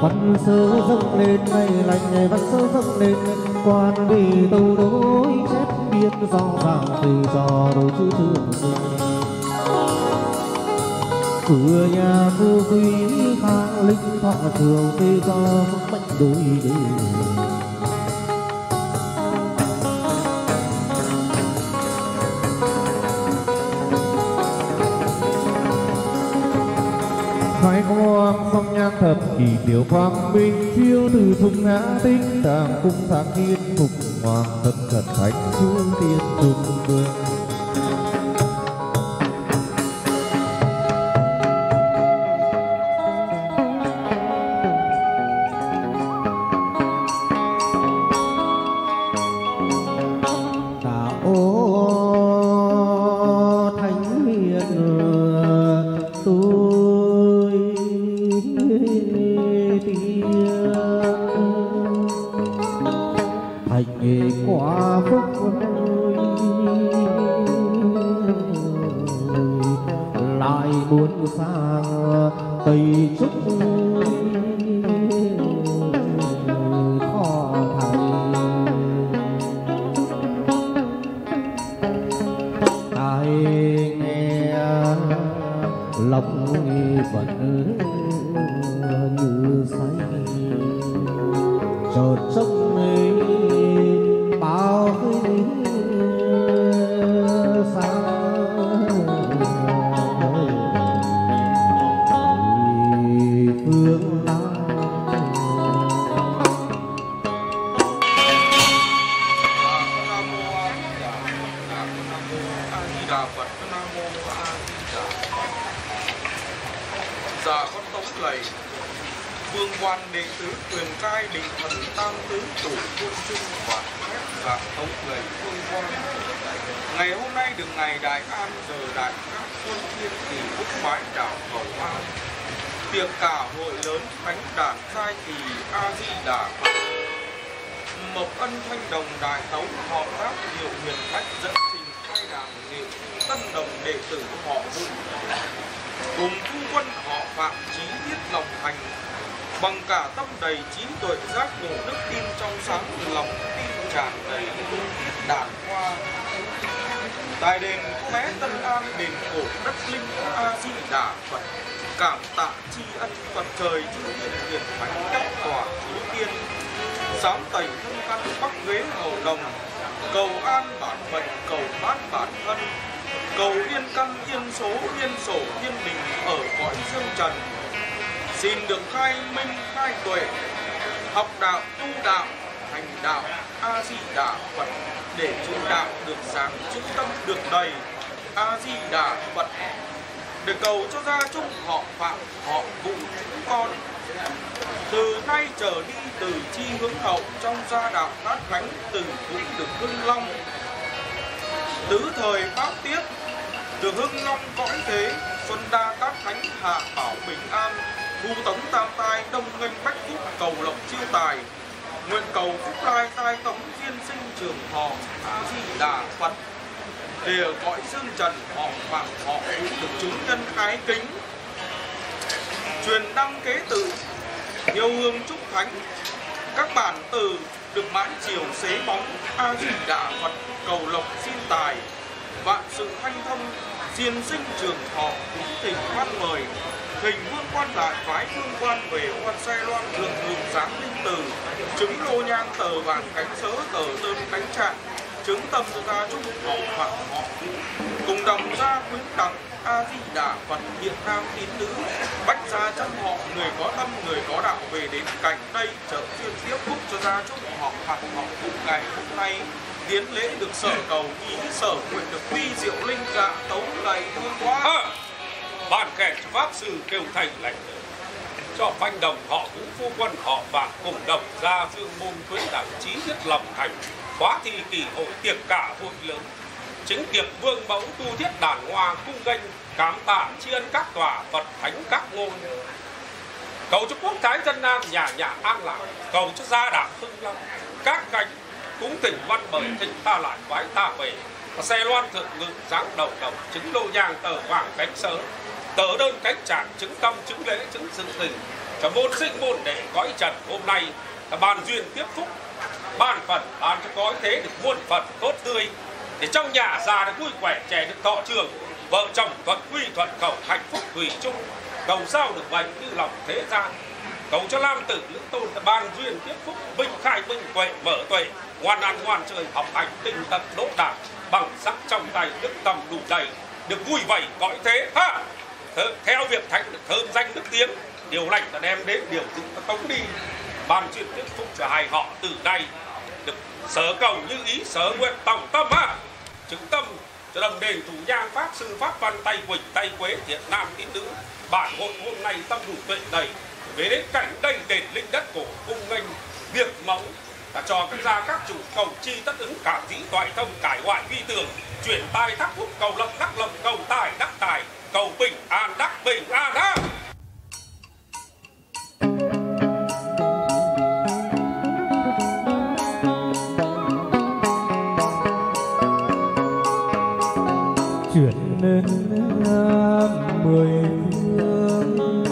văn sơ dâng lên, ngày lành ngày văn sơ dâng lên. Quan vì tâu đối chép biên rõ ràng từ do đồ chữ trường cửa nhà phú quý khang linh thọ thường tê do mệnh đôi đều hoang phong nhan thập kỳ tiểu quang minh chiếu từ thung ngã tinh tàng cung thang thiên phục hoàng thân thật thánh chúa tiên trung vương. Muốn sang tây trúc khó thành tai nghe lòng vẫn đầy trí tuệ giác ngộ đức tin trong sáng lòng tin tràn đầy dung tiết đàn hoa. Tại đền cô bé tân an, đền cổ đất linh a di đà phật, cảm tạ tri ân phật trời chư thiên hiền thánh các tòa thiếu tiên sám tẩy thân căn bắc ghế hầu đồng, cầu an bản mệnh, cầu an bản thân. Cầu yên căn yên số, yên sổ yên bình ở cõi dương trần xin được khai minh khai tuệ, học đạo, tu đạo, hành đạo a di đà phật để chúng đạo được sáng chữ tâm được đầy a di đà phật để cầu cho gia chung họ phạm, họ vụ chúng con. Từ nay trở đi, từ chi hướng hậu trong gia đạo bát thánh, từ cũng được hưng long. Tứ thời pháp tiết được hưng long cõi thế, xuân đa các thánh hạ bảo bình an thu tống tam tai đông nghênh bách phúc cầu lộc chiêu tài. Nguyện cầu phúc lai tai tống thiên sinh trường thọ, a di đà phật. Để gọi cõi dương trần, họ phạm, họ được chúng nhân khái kính. Truyền đăng kế tự yêu hương chúc thánh. Các bản từ được mãn chiều xế bóng, a di đà phật cầu lộc xin tài. Vạn sự thanh thông diên sinh trường thọ cũng tình phát mời hình vương quan đại phái vương quan về quan xe loan thượng đường giám linh từ, chứng lô nhang tờ vàng cánh sớ tờ đơn cánh trạng chứng tâm gia trung họ phạm họ. Cùng đồng gia quyến tặng, a di đà phật, hiện nam tín nữ. Bách gia chân họ, người có tâm, người có đạo, về đến cảnh đây trợ duyên tiếp phúc cho gia chúc họ phạt họ cùng ngày hôm nay. Tiến lễ được sở cầu, ý sở nguyện được vi diệu linh dạ tấu này thương quá à, bạn kẻ pháp sư kêu thành lệnh cho phanh đồng họ vũ phu quân họ vạn cùng đồng ra dương môn quyến đảng trí nhất lòng thành. Khóa thi kỳ hội tiệc cả hội lớn. Chính tiệc vương mẫu tu thiết đàn hoa cung ganh cám tạ tri ân các tòa phật thánh các ngôn cầu cho quốc thái dân nam nhà nhà an lạc. Cầu cho gia đạo hưng long. Các cánh cúng tỉnh văn bởi thịnh ta lại quái ta về. Xe loan thượng ngự dáng đầu đồng chứng lô nhang tờ hoàng cánh sớ tờ đơn cánh trạng chứng tâm, chứng lễ, chứng sự tình cho môn sinh môn đệ cõi trần hôm nay là bàn duyên tiếp phúc. Ban phần ban cho cõi thế được muôn phần tốt tươi. Để trong nhà già được vui khỏe, trẻ được thọ trường. Vợ chồng thuận quy thuận cầu, hạnh phúc thủy chung. Cầu sao được vậy như lòng thế gian. Cầu cho lam tử, lữ tôn ban duyên tiếp phúc. Minh khai, minh tuệ mở tuệ, ngoan ăn ngoan chơi, học hành tinh tận đỗ đạt. Bằng sắc trong tay đức tầm đủ đầy, được vui vầy cõi thế. Ha! Theo việc thánh được thơm danh đức tiếng, điều lành đã đem đến điều dữ ta tống đi. Ban chuyện tiếp phúc cho hai họ từ nay được sở cầu như ý, sở nguyện tổng tâm à. ha chứng tâm cho đồng đền thủ nhang pháp, sư pháp văn tay quỳnh, tay quế thiện nam tín nữ. Bản hội hôm nay tâm đủ tuệ đầy. Về đến cảnh đây đền linh đất cổ cung nghênh, việc mẫu đã cho các gia các chủ cầu chi tất ứng cảm dĩ toại thông cải hoại vi tường. Chuyển tai thác phúc cầu lộc, đắc lộc, cầu tài, đắc tài cầu bình an đắc bình an ha. Chuyển lên mười phương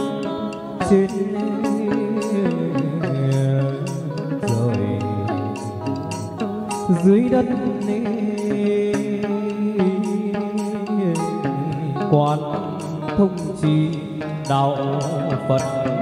trên rồi dưới đất quan phật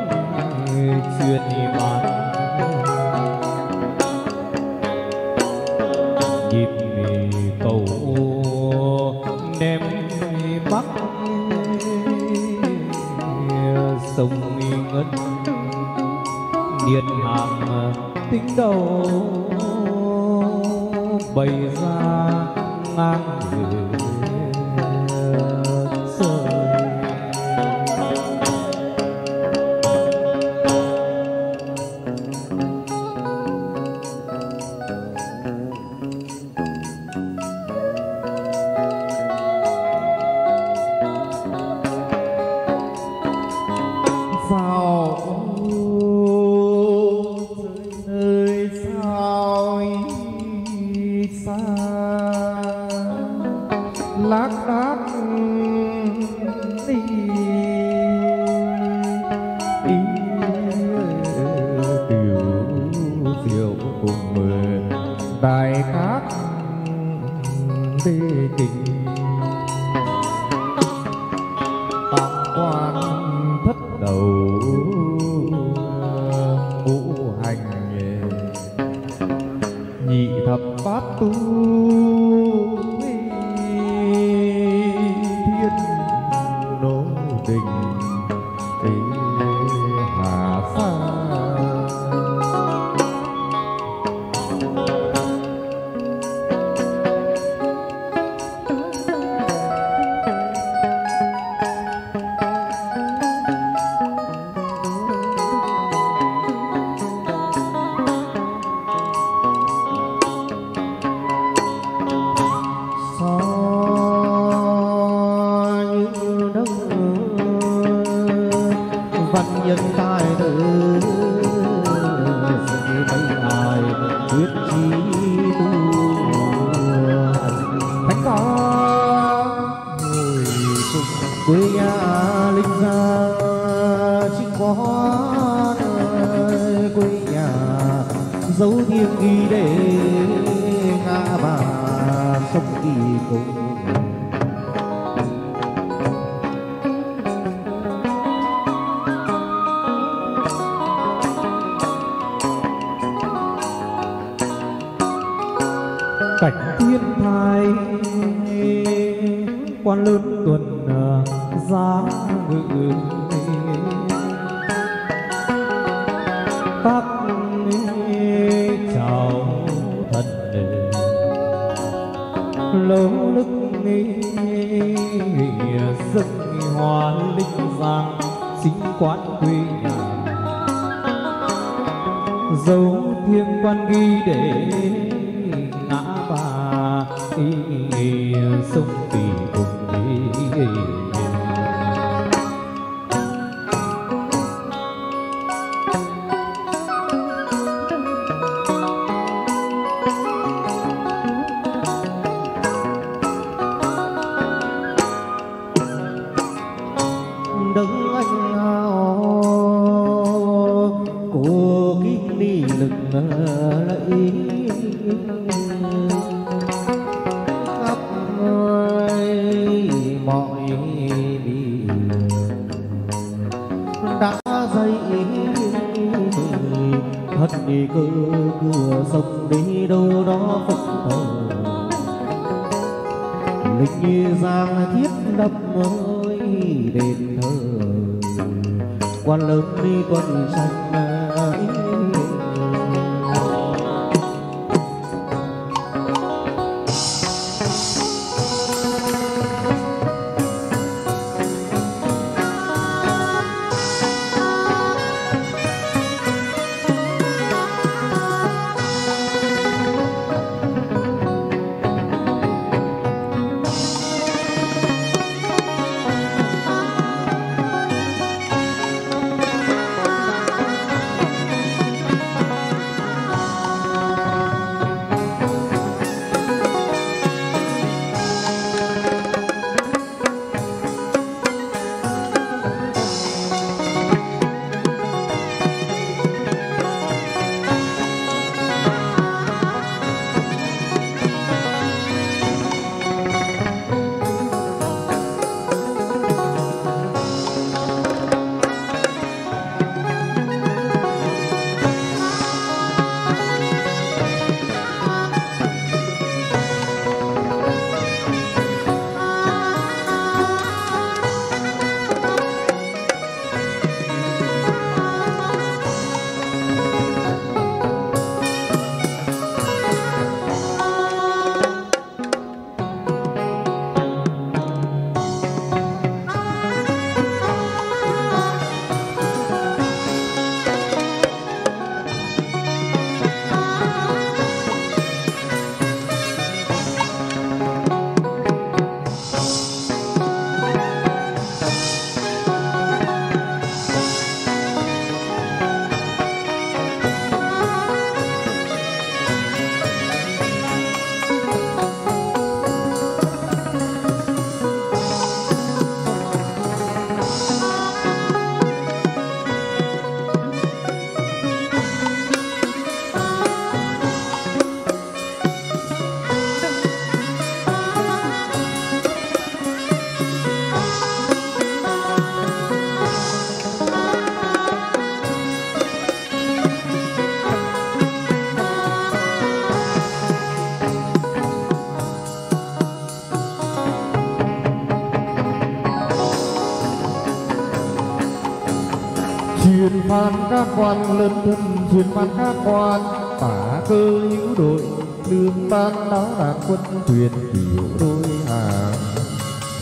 quan lớn thân truyền văn các quan. Tả cơ hữu đội, lương tan đó là quân thuyền biểu đôi hàng.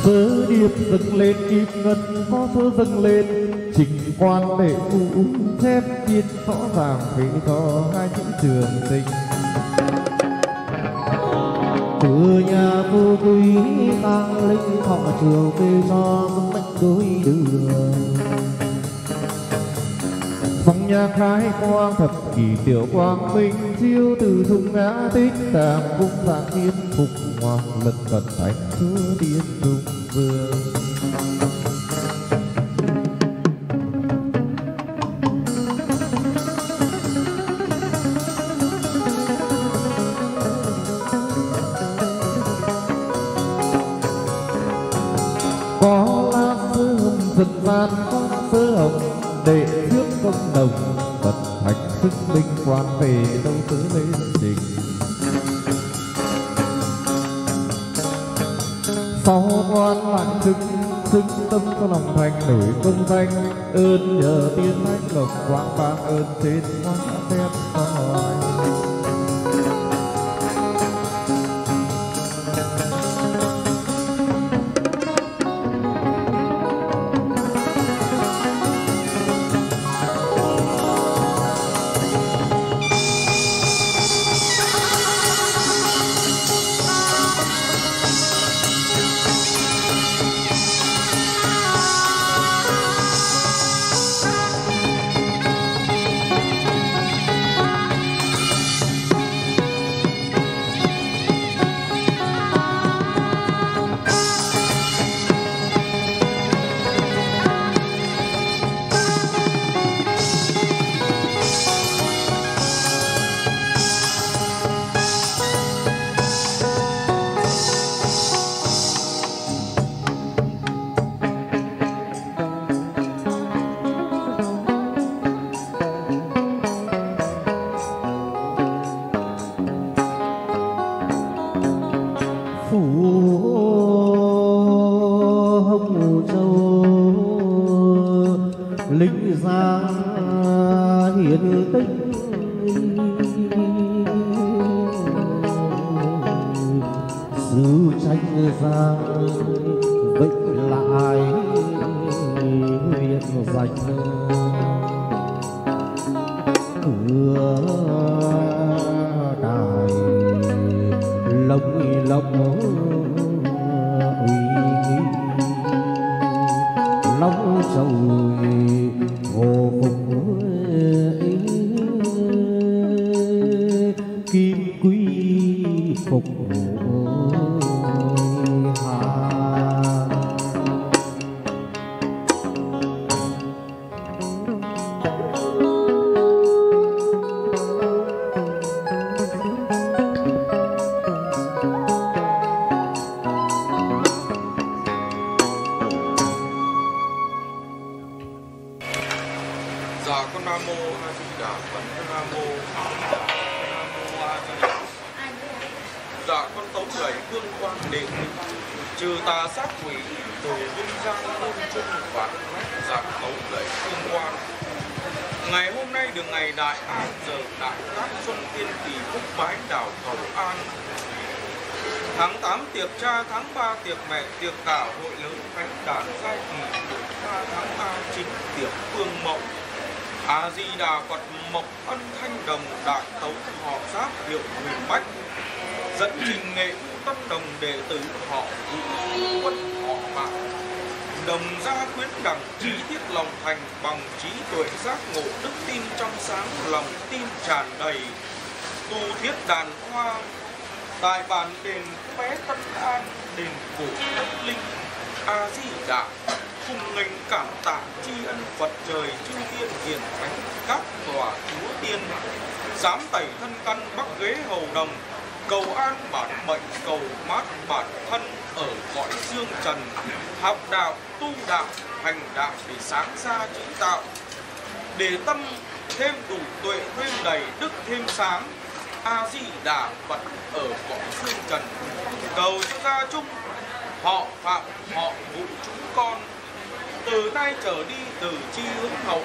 Sớ điệp dâng lên, kim ngân có sớ dâng lên. Trình quan đệ cũ thép tiên rõ ràng thế cho hai chữ trường tình từ nhà vô quý tăng linh thọ trường kê do khai quang thập kỳ tiểu quang minh chiêu từ thung ngã tích tạm cung dạng thiên phục hoàng lực cận thánh chúa tiên trung vương đâu tứ lấy tình. Sau quan lại xứng xứng tâm có lòng thành nổi công danh. Ơn nhờ tiên thánh lộc quang ban ơn trên hoa phép soi biệt tích sứ tranh giang vĩnh lại huyện dạch đà phật ở cõi dương trần. Cầu cho gia chung, họ phạm, họ vũ chúng con. Từ nay trở đi, từ chi hướng hậu,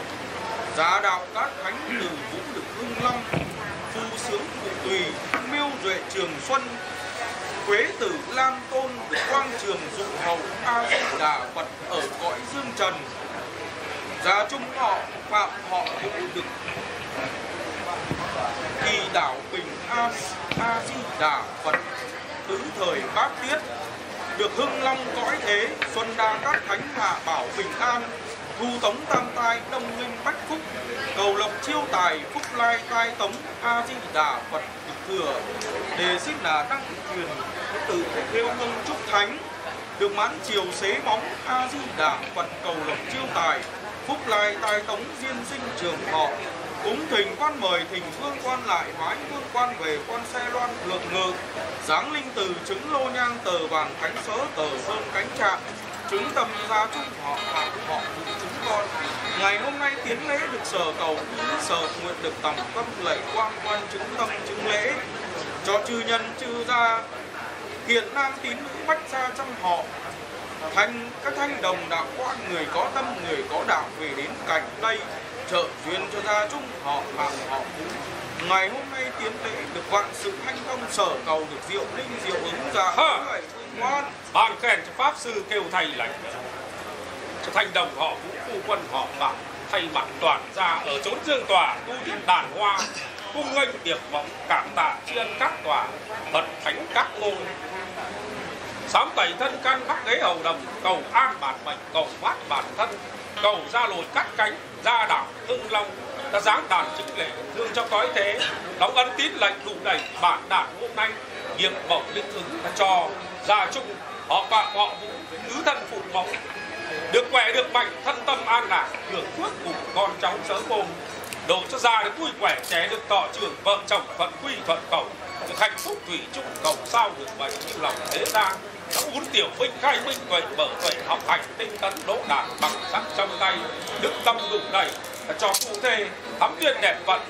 giá đạo các thánh từ vũ được hưng long, phu sướng phụ tùy, miêu duệ trường xuân, quế tử lam tôn được quang trường dụ hậu, a di đà phật ở cõi dương trần. Giá chung họ, phạm, họ vũ được kỳ đảo bình a di đà phật, tứ thời bát tiết, được hưng long cõi thế, xuân đa các thánh hạ bảo bình an thu tống tam tai đông linh bách phúc, cầu lộc chiêu tài phúc lai tai tống a di đà phật thừa. Đề xích là đăng truyền tự theo hương trúc thánh, được mãn chiều xế móng a di đà phật cầu lộc chiêu tài phúc lai tai tống diên sinh trường thọ cúng thỉnh quan mời thỉnh vương quan lại hoái vương quan về quan xe loan lượt ngự giáng linh từ trứng lô nhang tờ vàng cánh sớ tờ sơn cánh trạng chứng tâm gia trung họ và họ vụ chúng con. Ngày hôm nay tiến lễ được sở cầu, sở nguyện được tòng tâm lệ quan quan chứng tâm chứng lễ. Cho chư nhân, chư gia, hiện nam tín nữ bách gia trong họ. Thành các thanh đồng đạo quan người có tâm, người có đạo về đến cảnh đây trợ duyên cho gia chung họ phạm họ vũ ngày hôm nay tiến lễ được vạn sự thanh thông sở cầu được diệu linh diệu ứng Ha! người vương quan. Ban khen cho pháp sư kêu thầy lành cho thanh đồng họ vũ phu quân họ bạc thay mặt toàn gia ở chốn dương tòa tu thiết đàn hoa. Cung nghênh tiệc vọng cảm tạ tri ân các tòa phật thánh các ngôn sám tẩy thân căn bắc ghế hầu đồng cầu an bản mệnh cầu phát bản thân cầu ra lồi cắt cánh ra đảo hưng long, ta giáng đàn chính lệ, thương cho cõi thế. Đóng ân tín lệnh đủ đầy, bản đảng hôm nay, nghiệp bổng linh ứng ta cho. Gia trung, họ phạm họ vũ, tứ thân phụ mẫu. Được khỏe, được mạnh, thân tâm an lạc, hưởng phước cùng con cháu sớm ôm đổ cho già được vui khỏe, trẻ được tọ trường vợ chồng phận quy thuận cầu. Được hạnh phúc thủy chung cầu, sao được vậy như lòng thế gian muốn tiểu binh khai binh vậy mở vậy học hành, tinh tấn đỗ đạt bằng sắc trong tay. Đức tâm đủ đầy cho cụ thể thắm duyên đẹp vận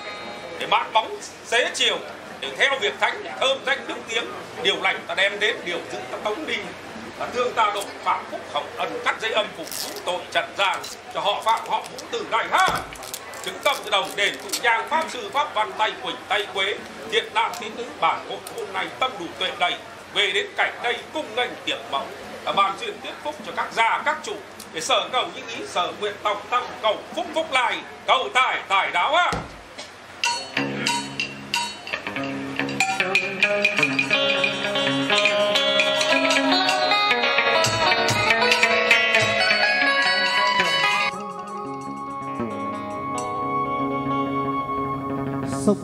để mát bóng xế chiều. Để theo việc thánh, thơm danh đức tiếng, điều lành ta đem đến điều giữ ta tống đi. Và thương ta độ phạm phúc hồng ân cắt dây âm phục vũ tội trần gian, cho họ phạm họ vũ tử này ha. Chứng tâm từ đồng đền tụ giang pháp sư, pháp văn, tay quỳnh, tay quế, thiện đạo tín nữ, bản hội hôm nay tâm đủ tuệ đầy về đến cảnh đây cung nghênh tiệc mẫu và bàn chuyện thuyết phúc cho các gia, các chủ. Để sở cầu những ý, sở nguyện tòng tâm cầu phúc phúc lại cầu tài tài đáo á. Sốc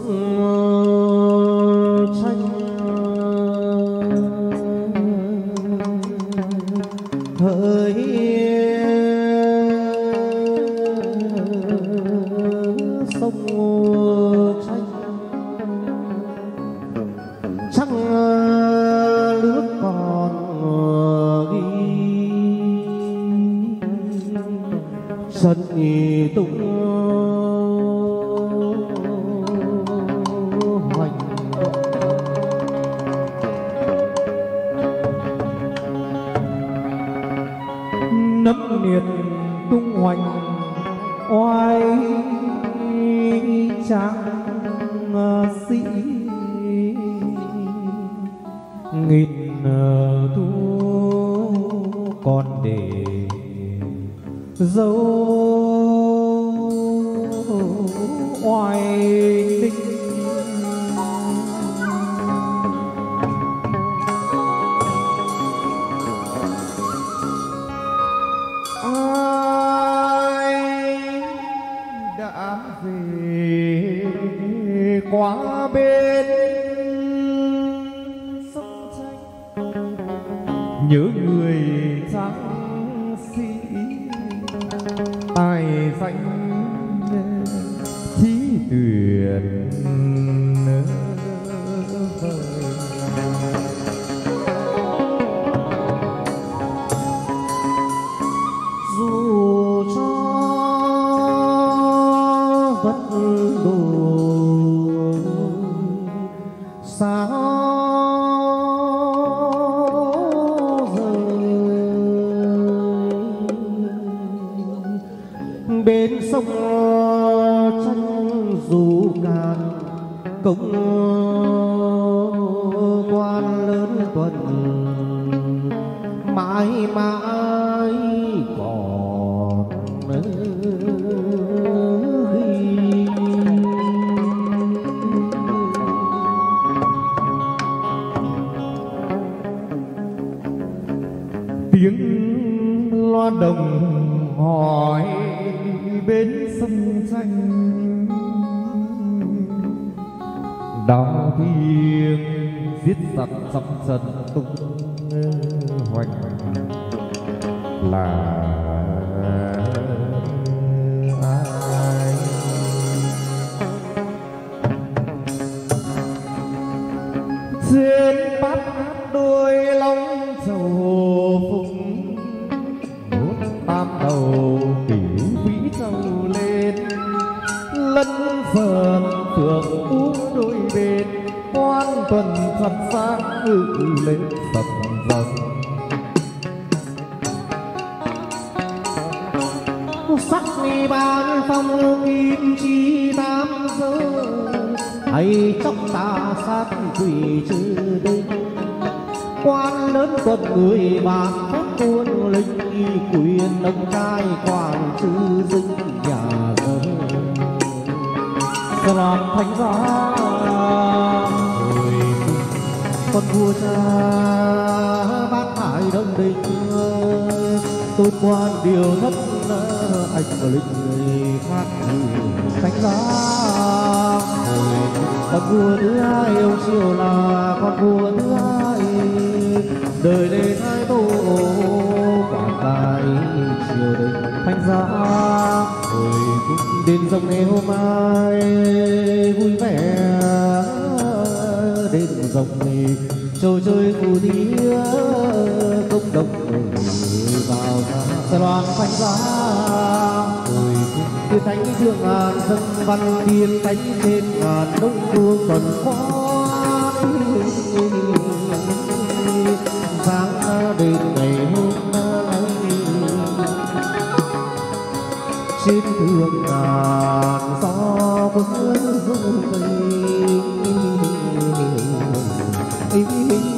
đến dòng này trôi trôi phù thí công đồng vào sài loan quanh giá rồi thiên thánh thượng ngàn dân văn thiên thánh trên ngàn đông phương tuần khoái sáng đến ngày hôm nay. Xin thượng ngàn gió cuốn dung tình vẫn rung trên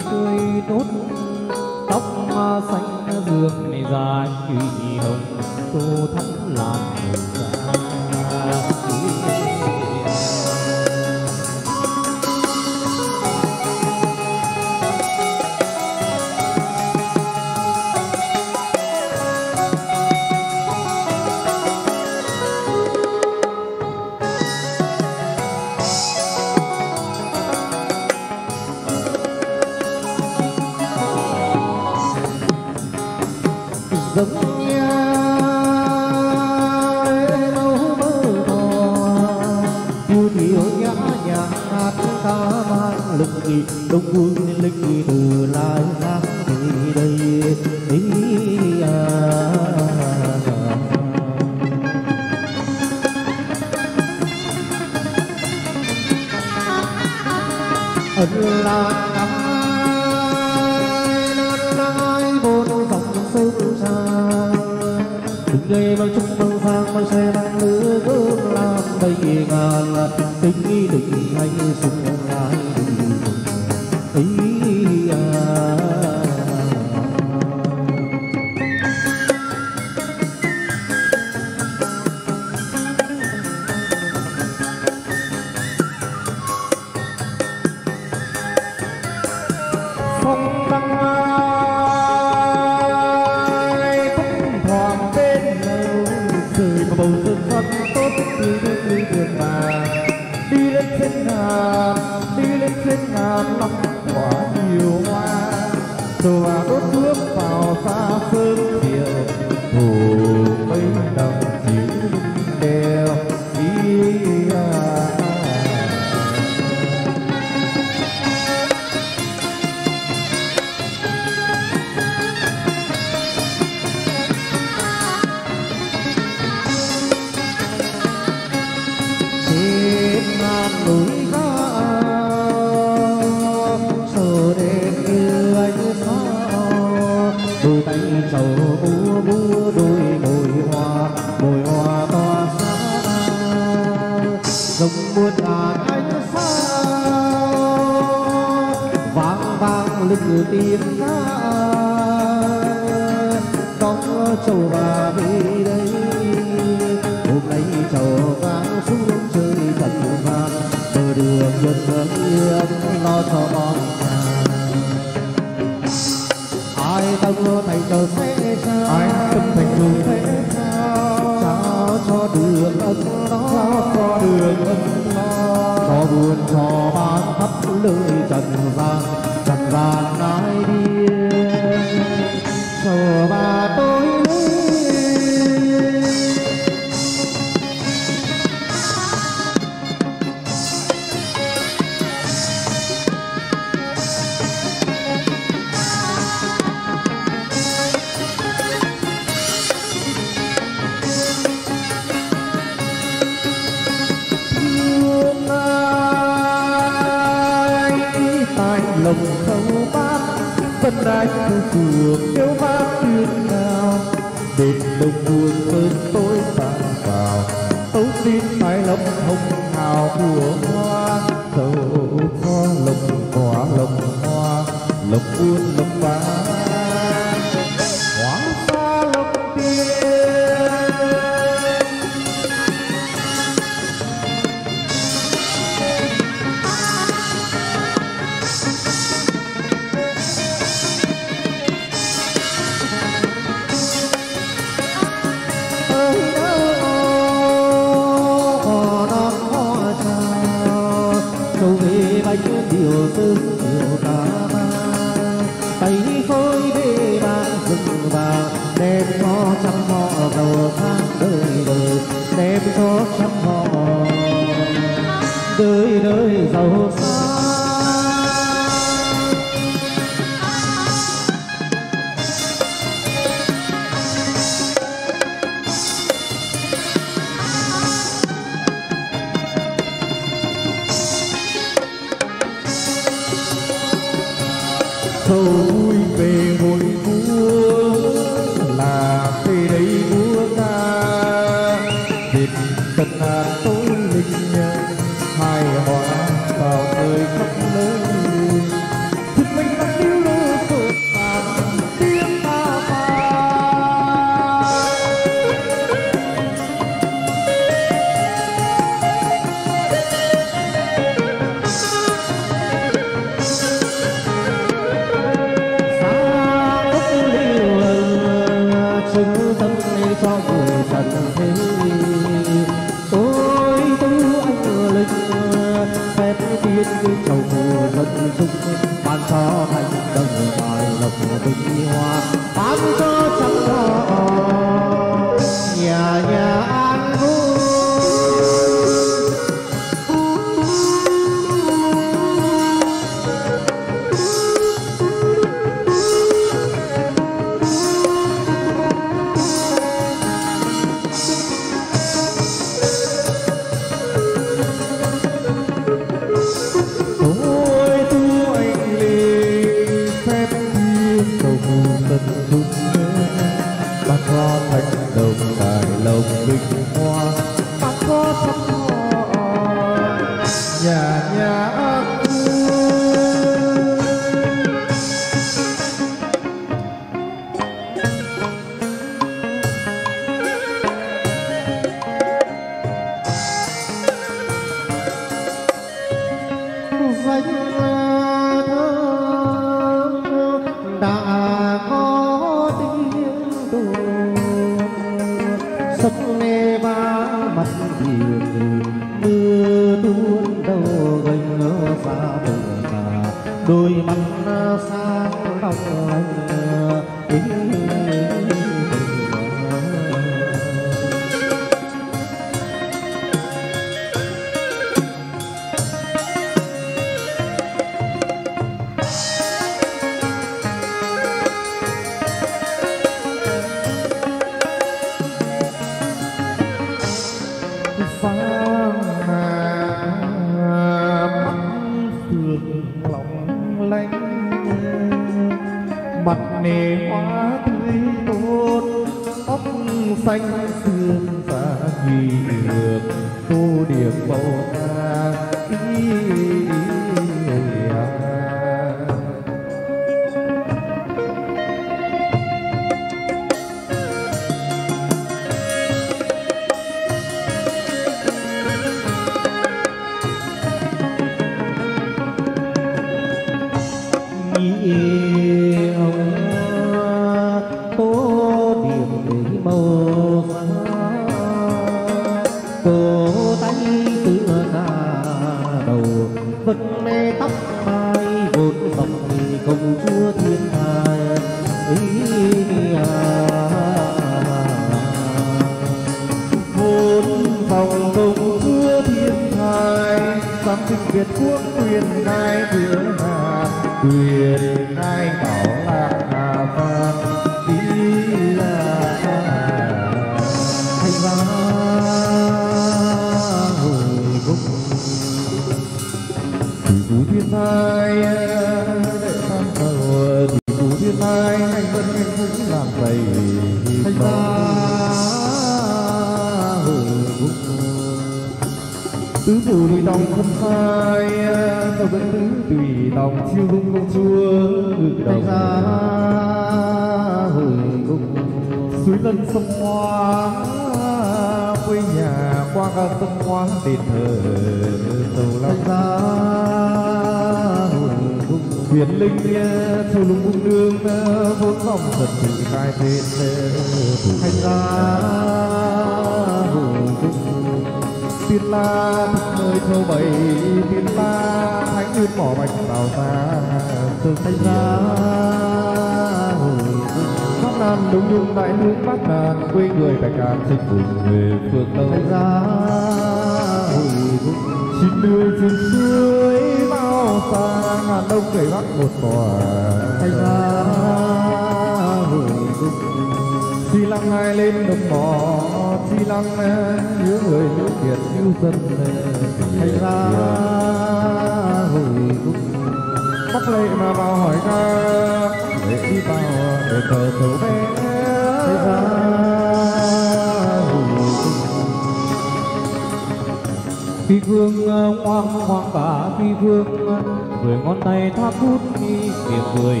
phi vương à, ngoan hoàng bà phi vương à, người ngón tay tháp hút đi, miệng cười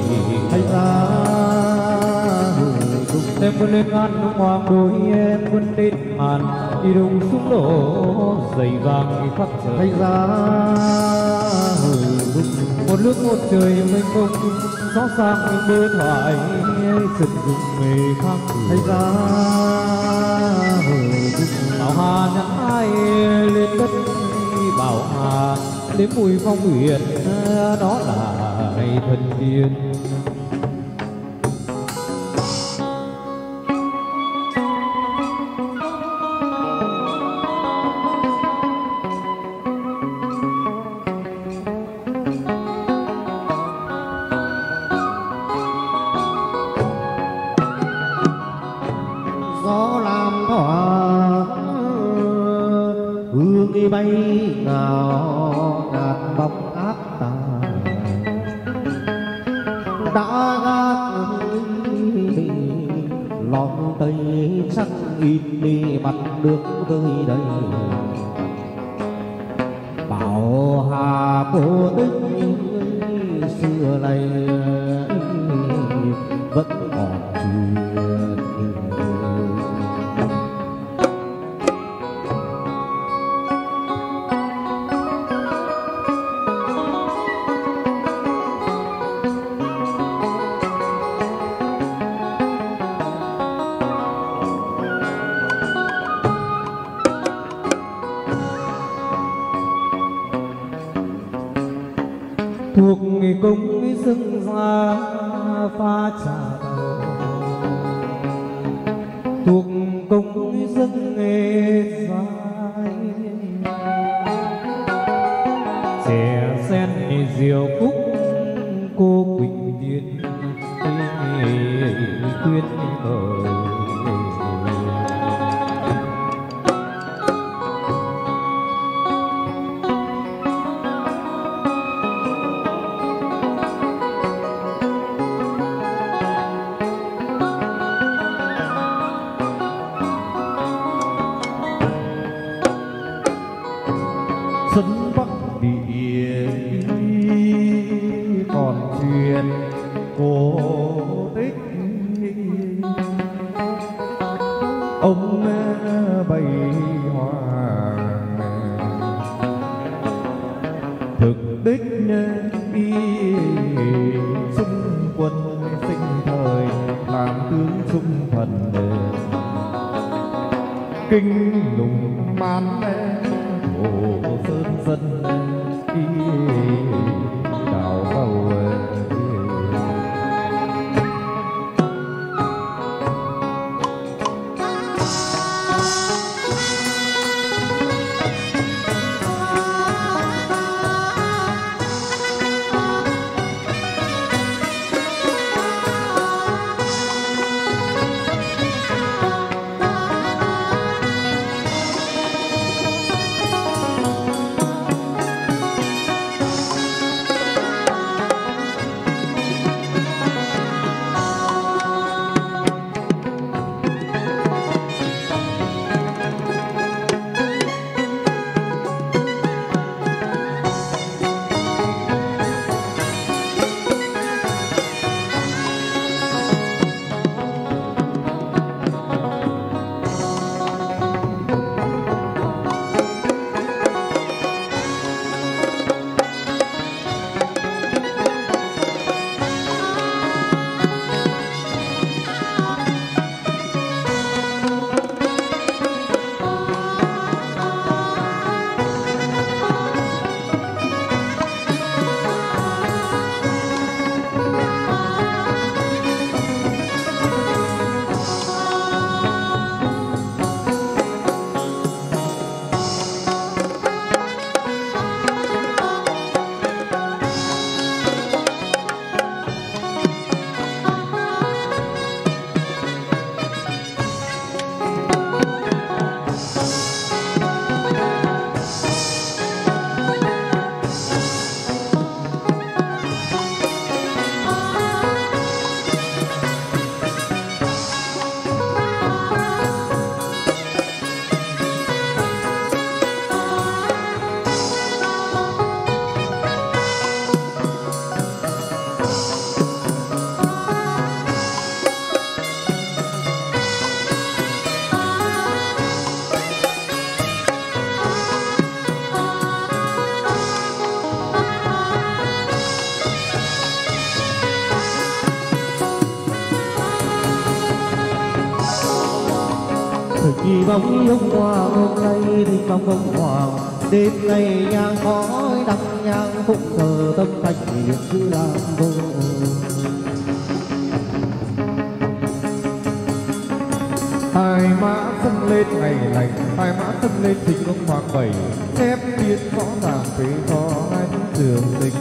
thay ra em quân lên ăn hoàng đôi em quân lên màn, đi đồng xuống đổ giày vàng khắc thay ra một nước một trời mênh mông rõ ràng bơ thoại sực dùng mề khắc thay ra bảo hà nắng ai lên đất bảo hà đến mùi phong huyền đó là ngày thần tiên love. Nay công ông hoàng đêm nay nhang khói đăng nhang phúc thờ tâm thành niệm cứ làm vô hai mã thân lên ngày lành, hai mã thân lên thịnh ông hoàng bảy. Chép biết võ tàng phế thọ hai trường tình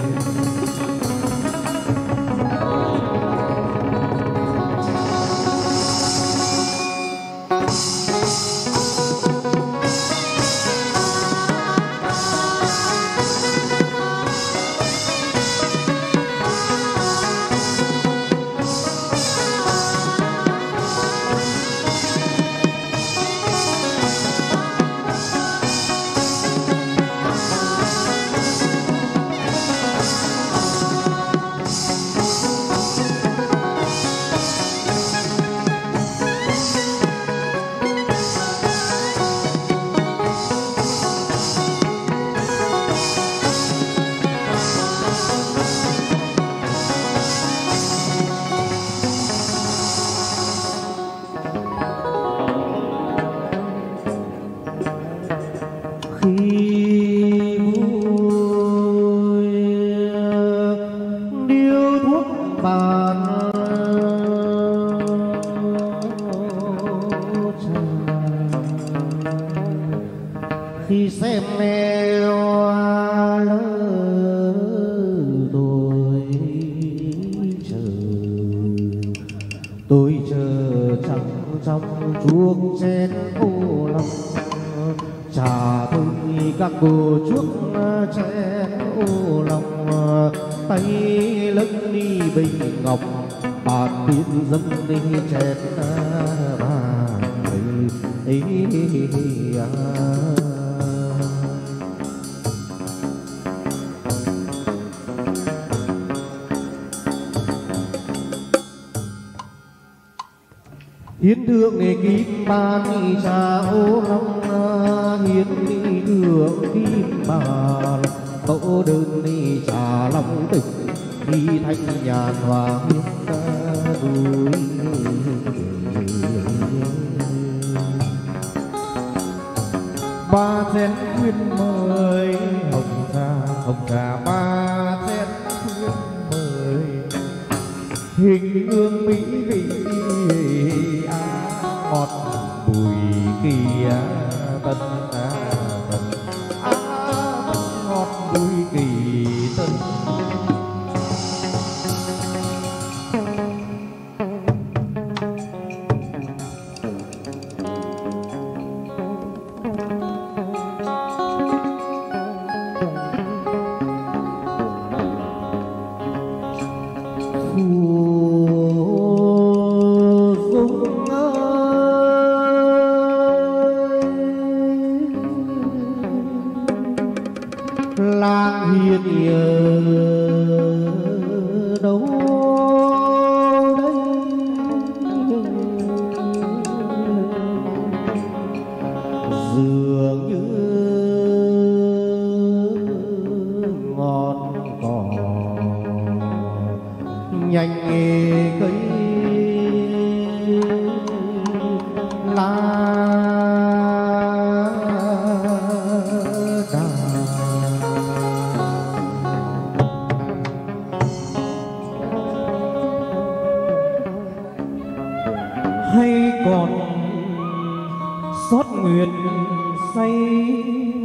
say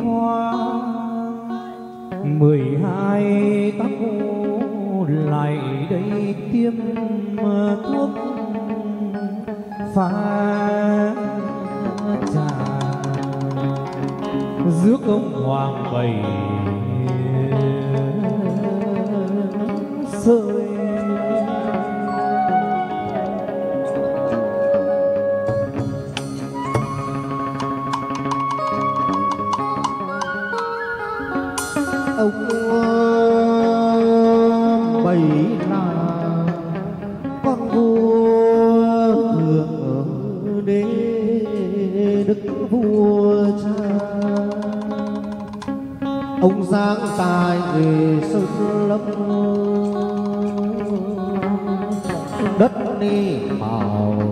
hoa. Mười hai tắc lại đây tiêm thuốc pha trà. Rước ông hoàng bảy sáng tài vì sức lấp. Đất đi màu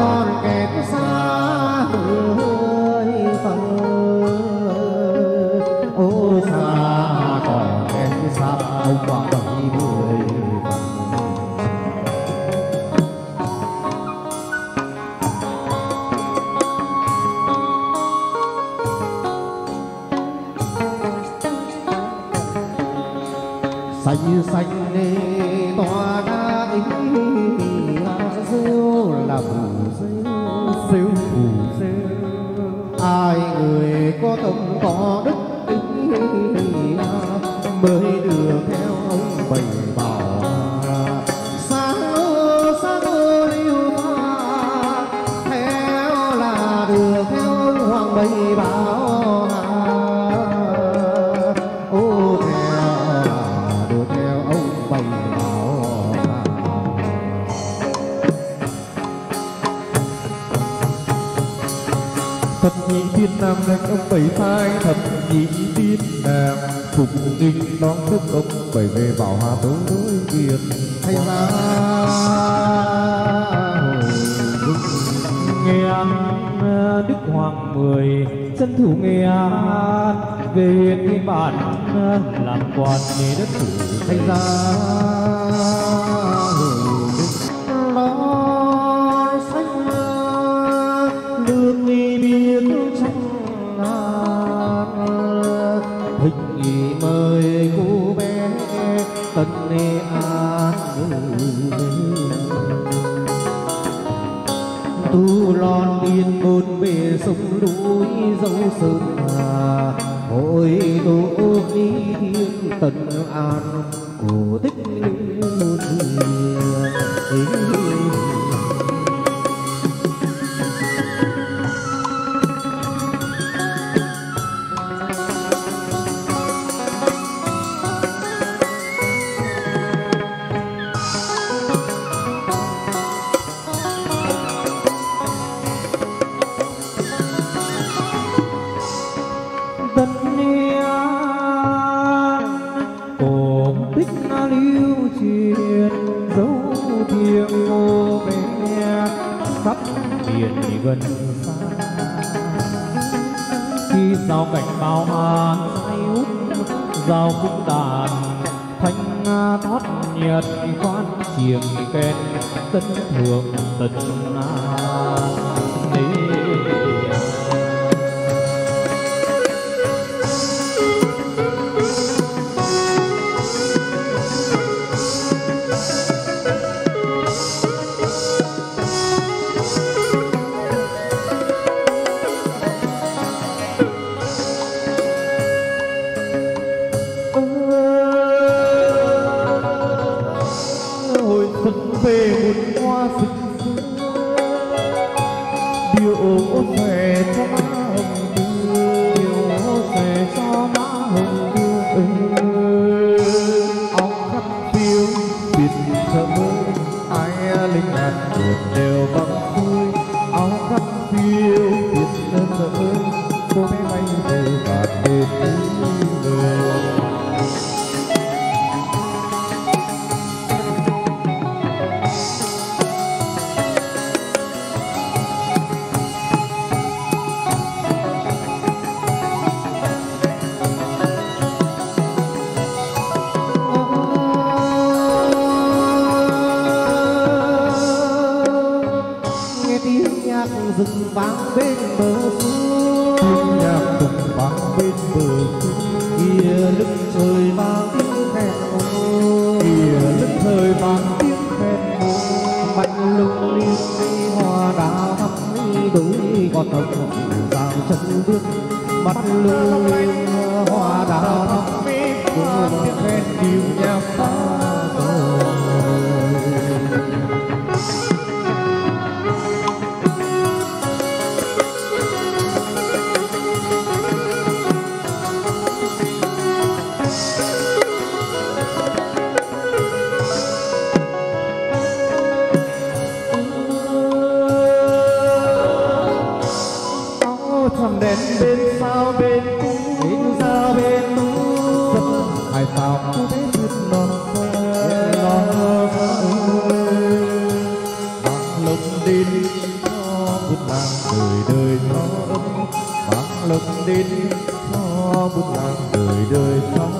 amor ông bảy thai thật nhị tin đàn phục nghinh đón phúc ông bảy về bảo hà tấu đối việt hay là nghe đức hoàng mười dân thủ nghe an về huyện bản làm quan nghề đất thủ. Thay ra đèn bên sao bên cũng sao bên rất hải sao cũng thấy chút non non mơ bằng lông đinh nó bút nàng đời đời nó bằng lông đinh cho bút nàng đời đời nó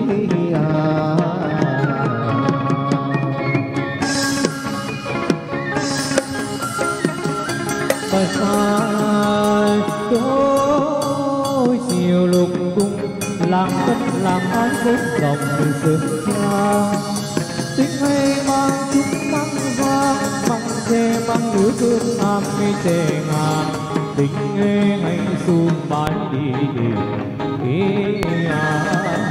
khúc lòng từ sớm qua tiếng hay mang chúng mang hoa mang dê mang núi thương nam mây tề ngà tình nghe ngay xuống bãi đi đi à.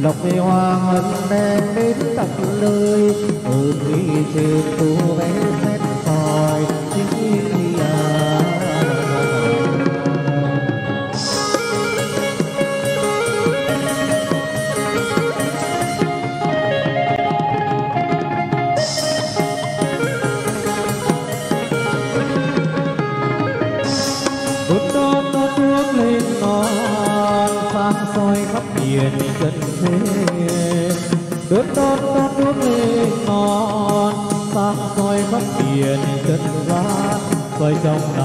lộc hoa ngân đen đến tận nơi ơn đi trên cô bé đồng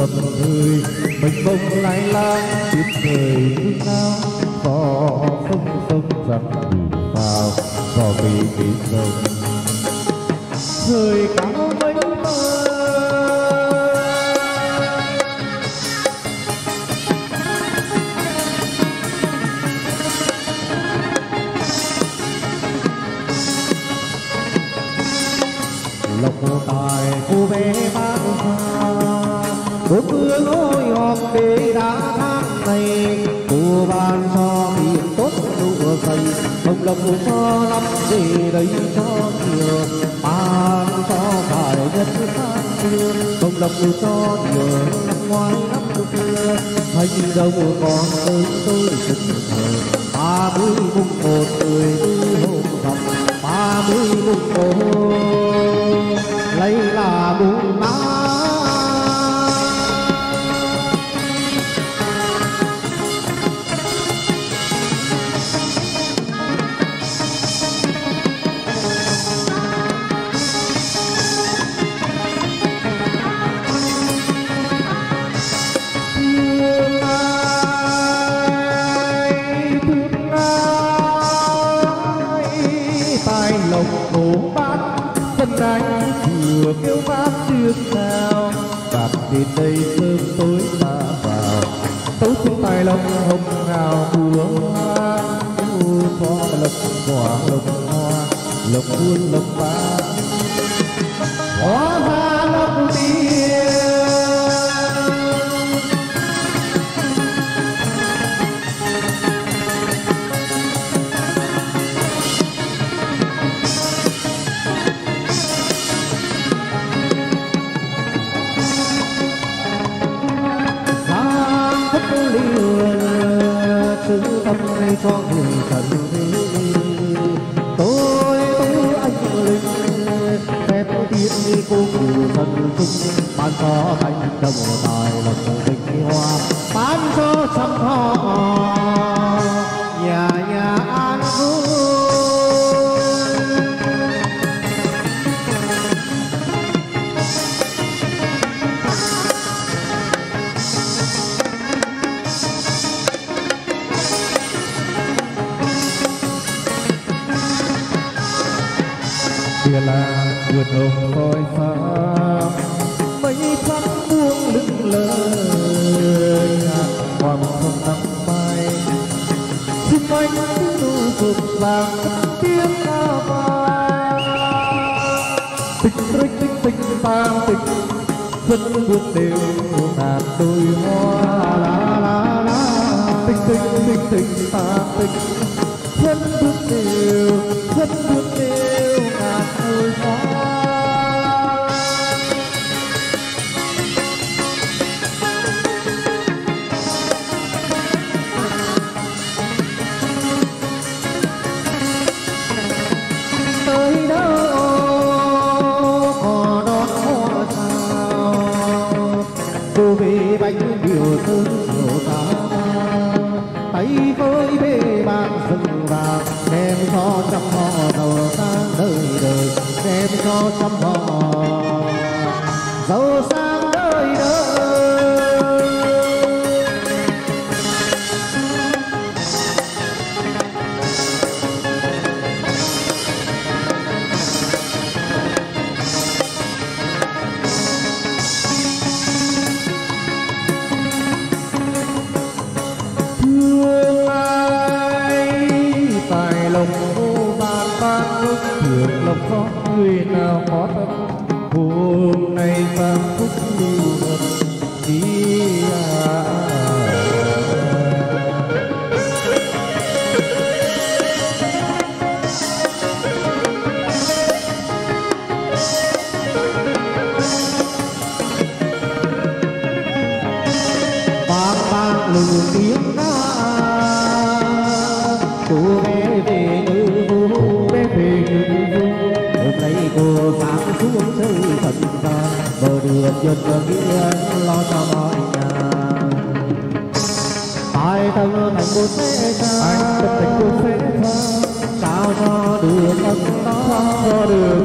dầm người mình bông lai lang tuyết trời thương nao có không sông rằng đủ vào có bị bị sông trời cao mênh mông không lộc cho lắm, gì đấy cho nhiều mà cho phải nhất tháng xưa. Không lộc cho nhiều ngoài lắm kia thành đâu còn tới, tôi tình thờ. Ba mươi mùng một người đi hôm rằm ba mươi mùng một. Lấy là mùng năm mưa kêu mát tiếng sao. Bạn thì đây sớm tối ta vào. Tấu xuống tài lòng hồng ngào mùa hoa. Mùa hoa lộc quả lộc hoa. Lộc buôn lộc ba thần kinh ban cho cánh đồng tài lộc tình hoa. Ban cho trăm hoa.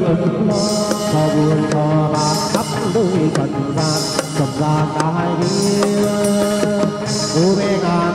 tình cho buồn cho bạn khắp núi trần gian trần gian đã hiểu ô bé ngài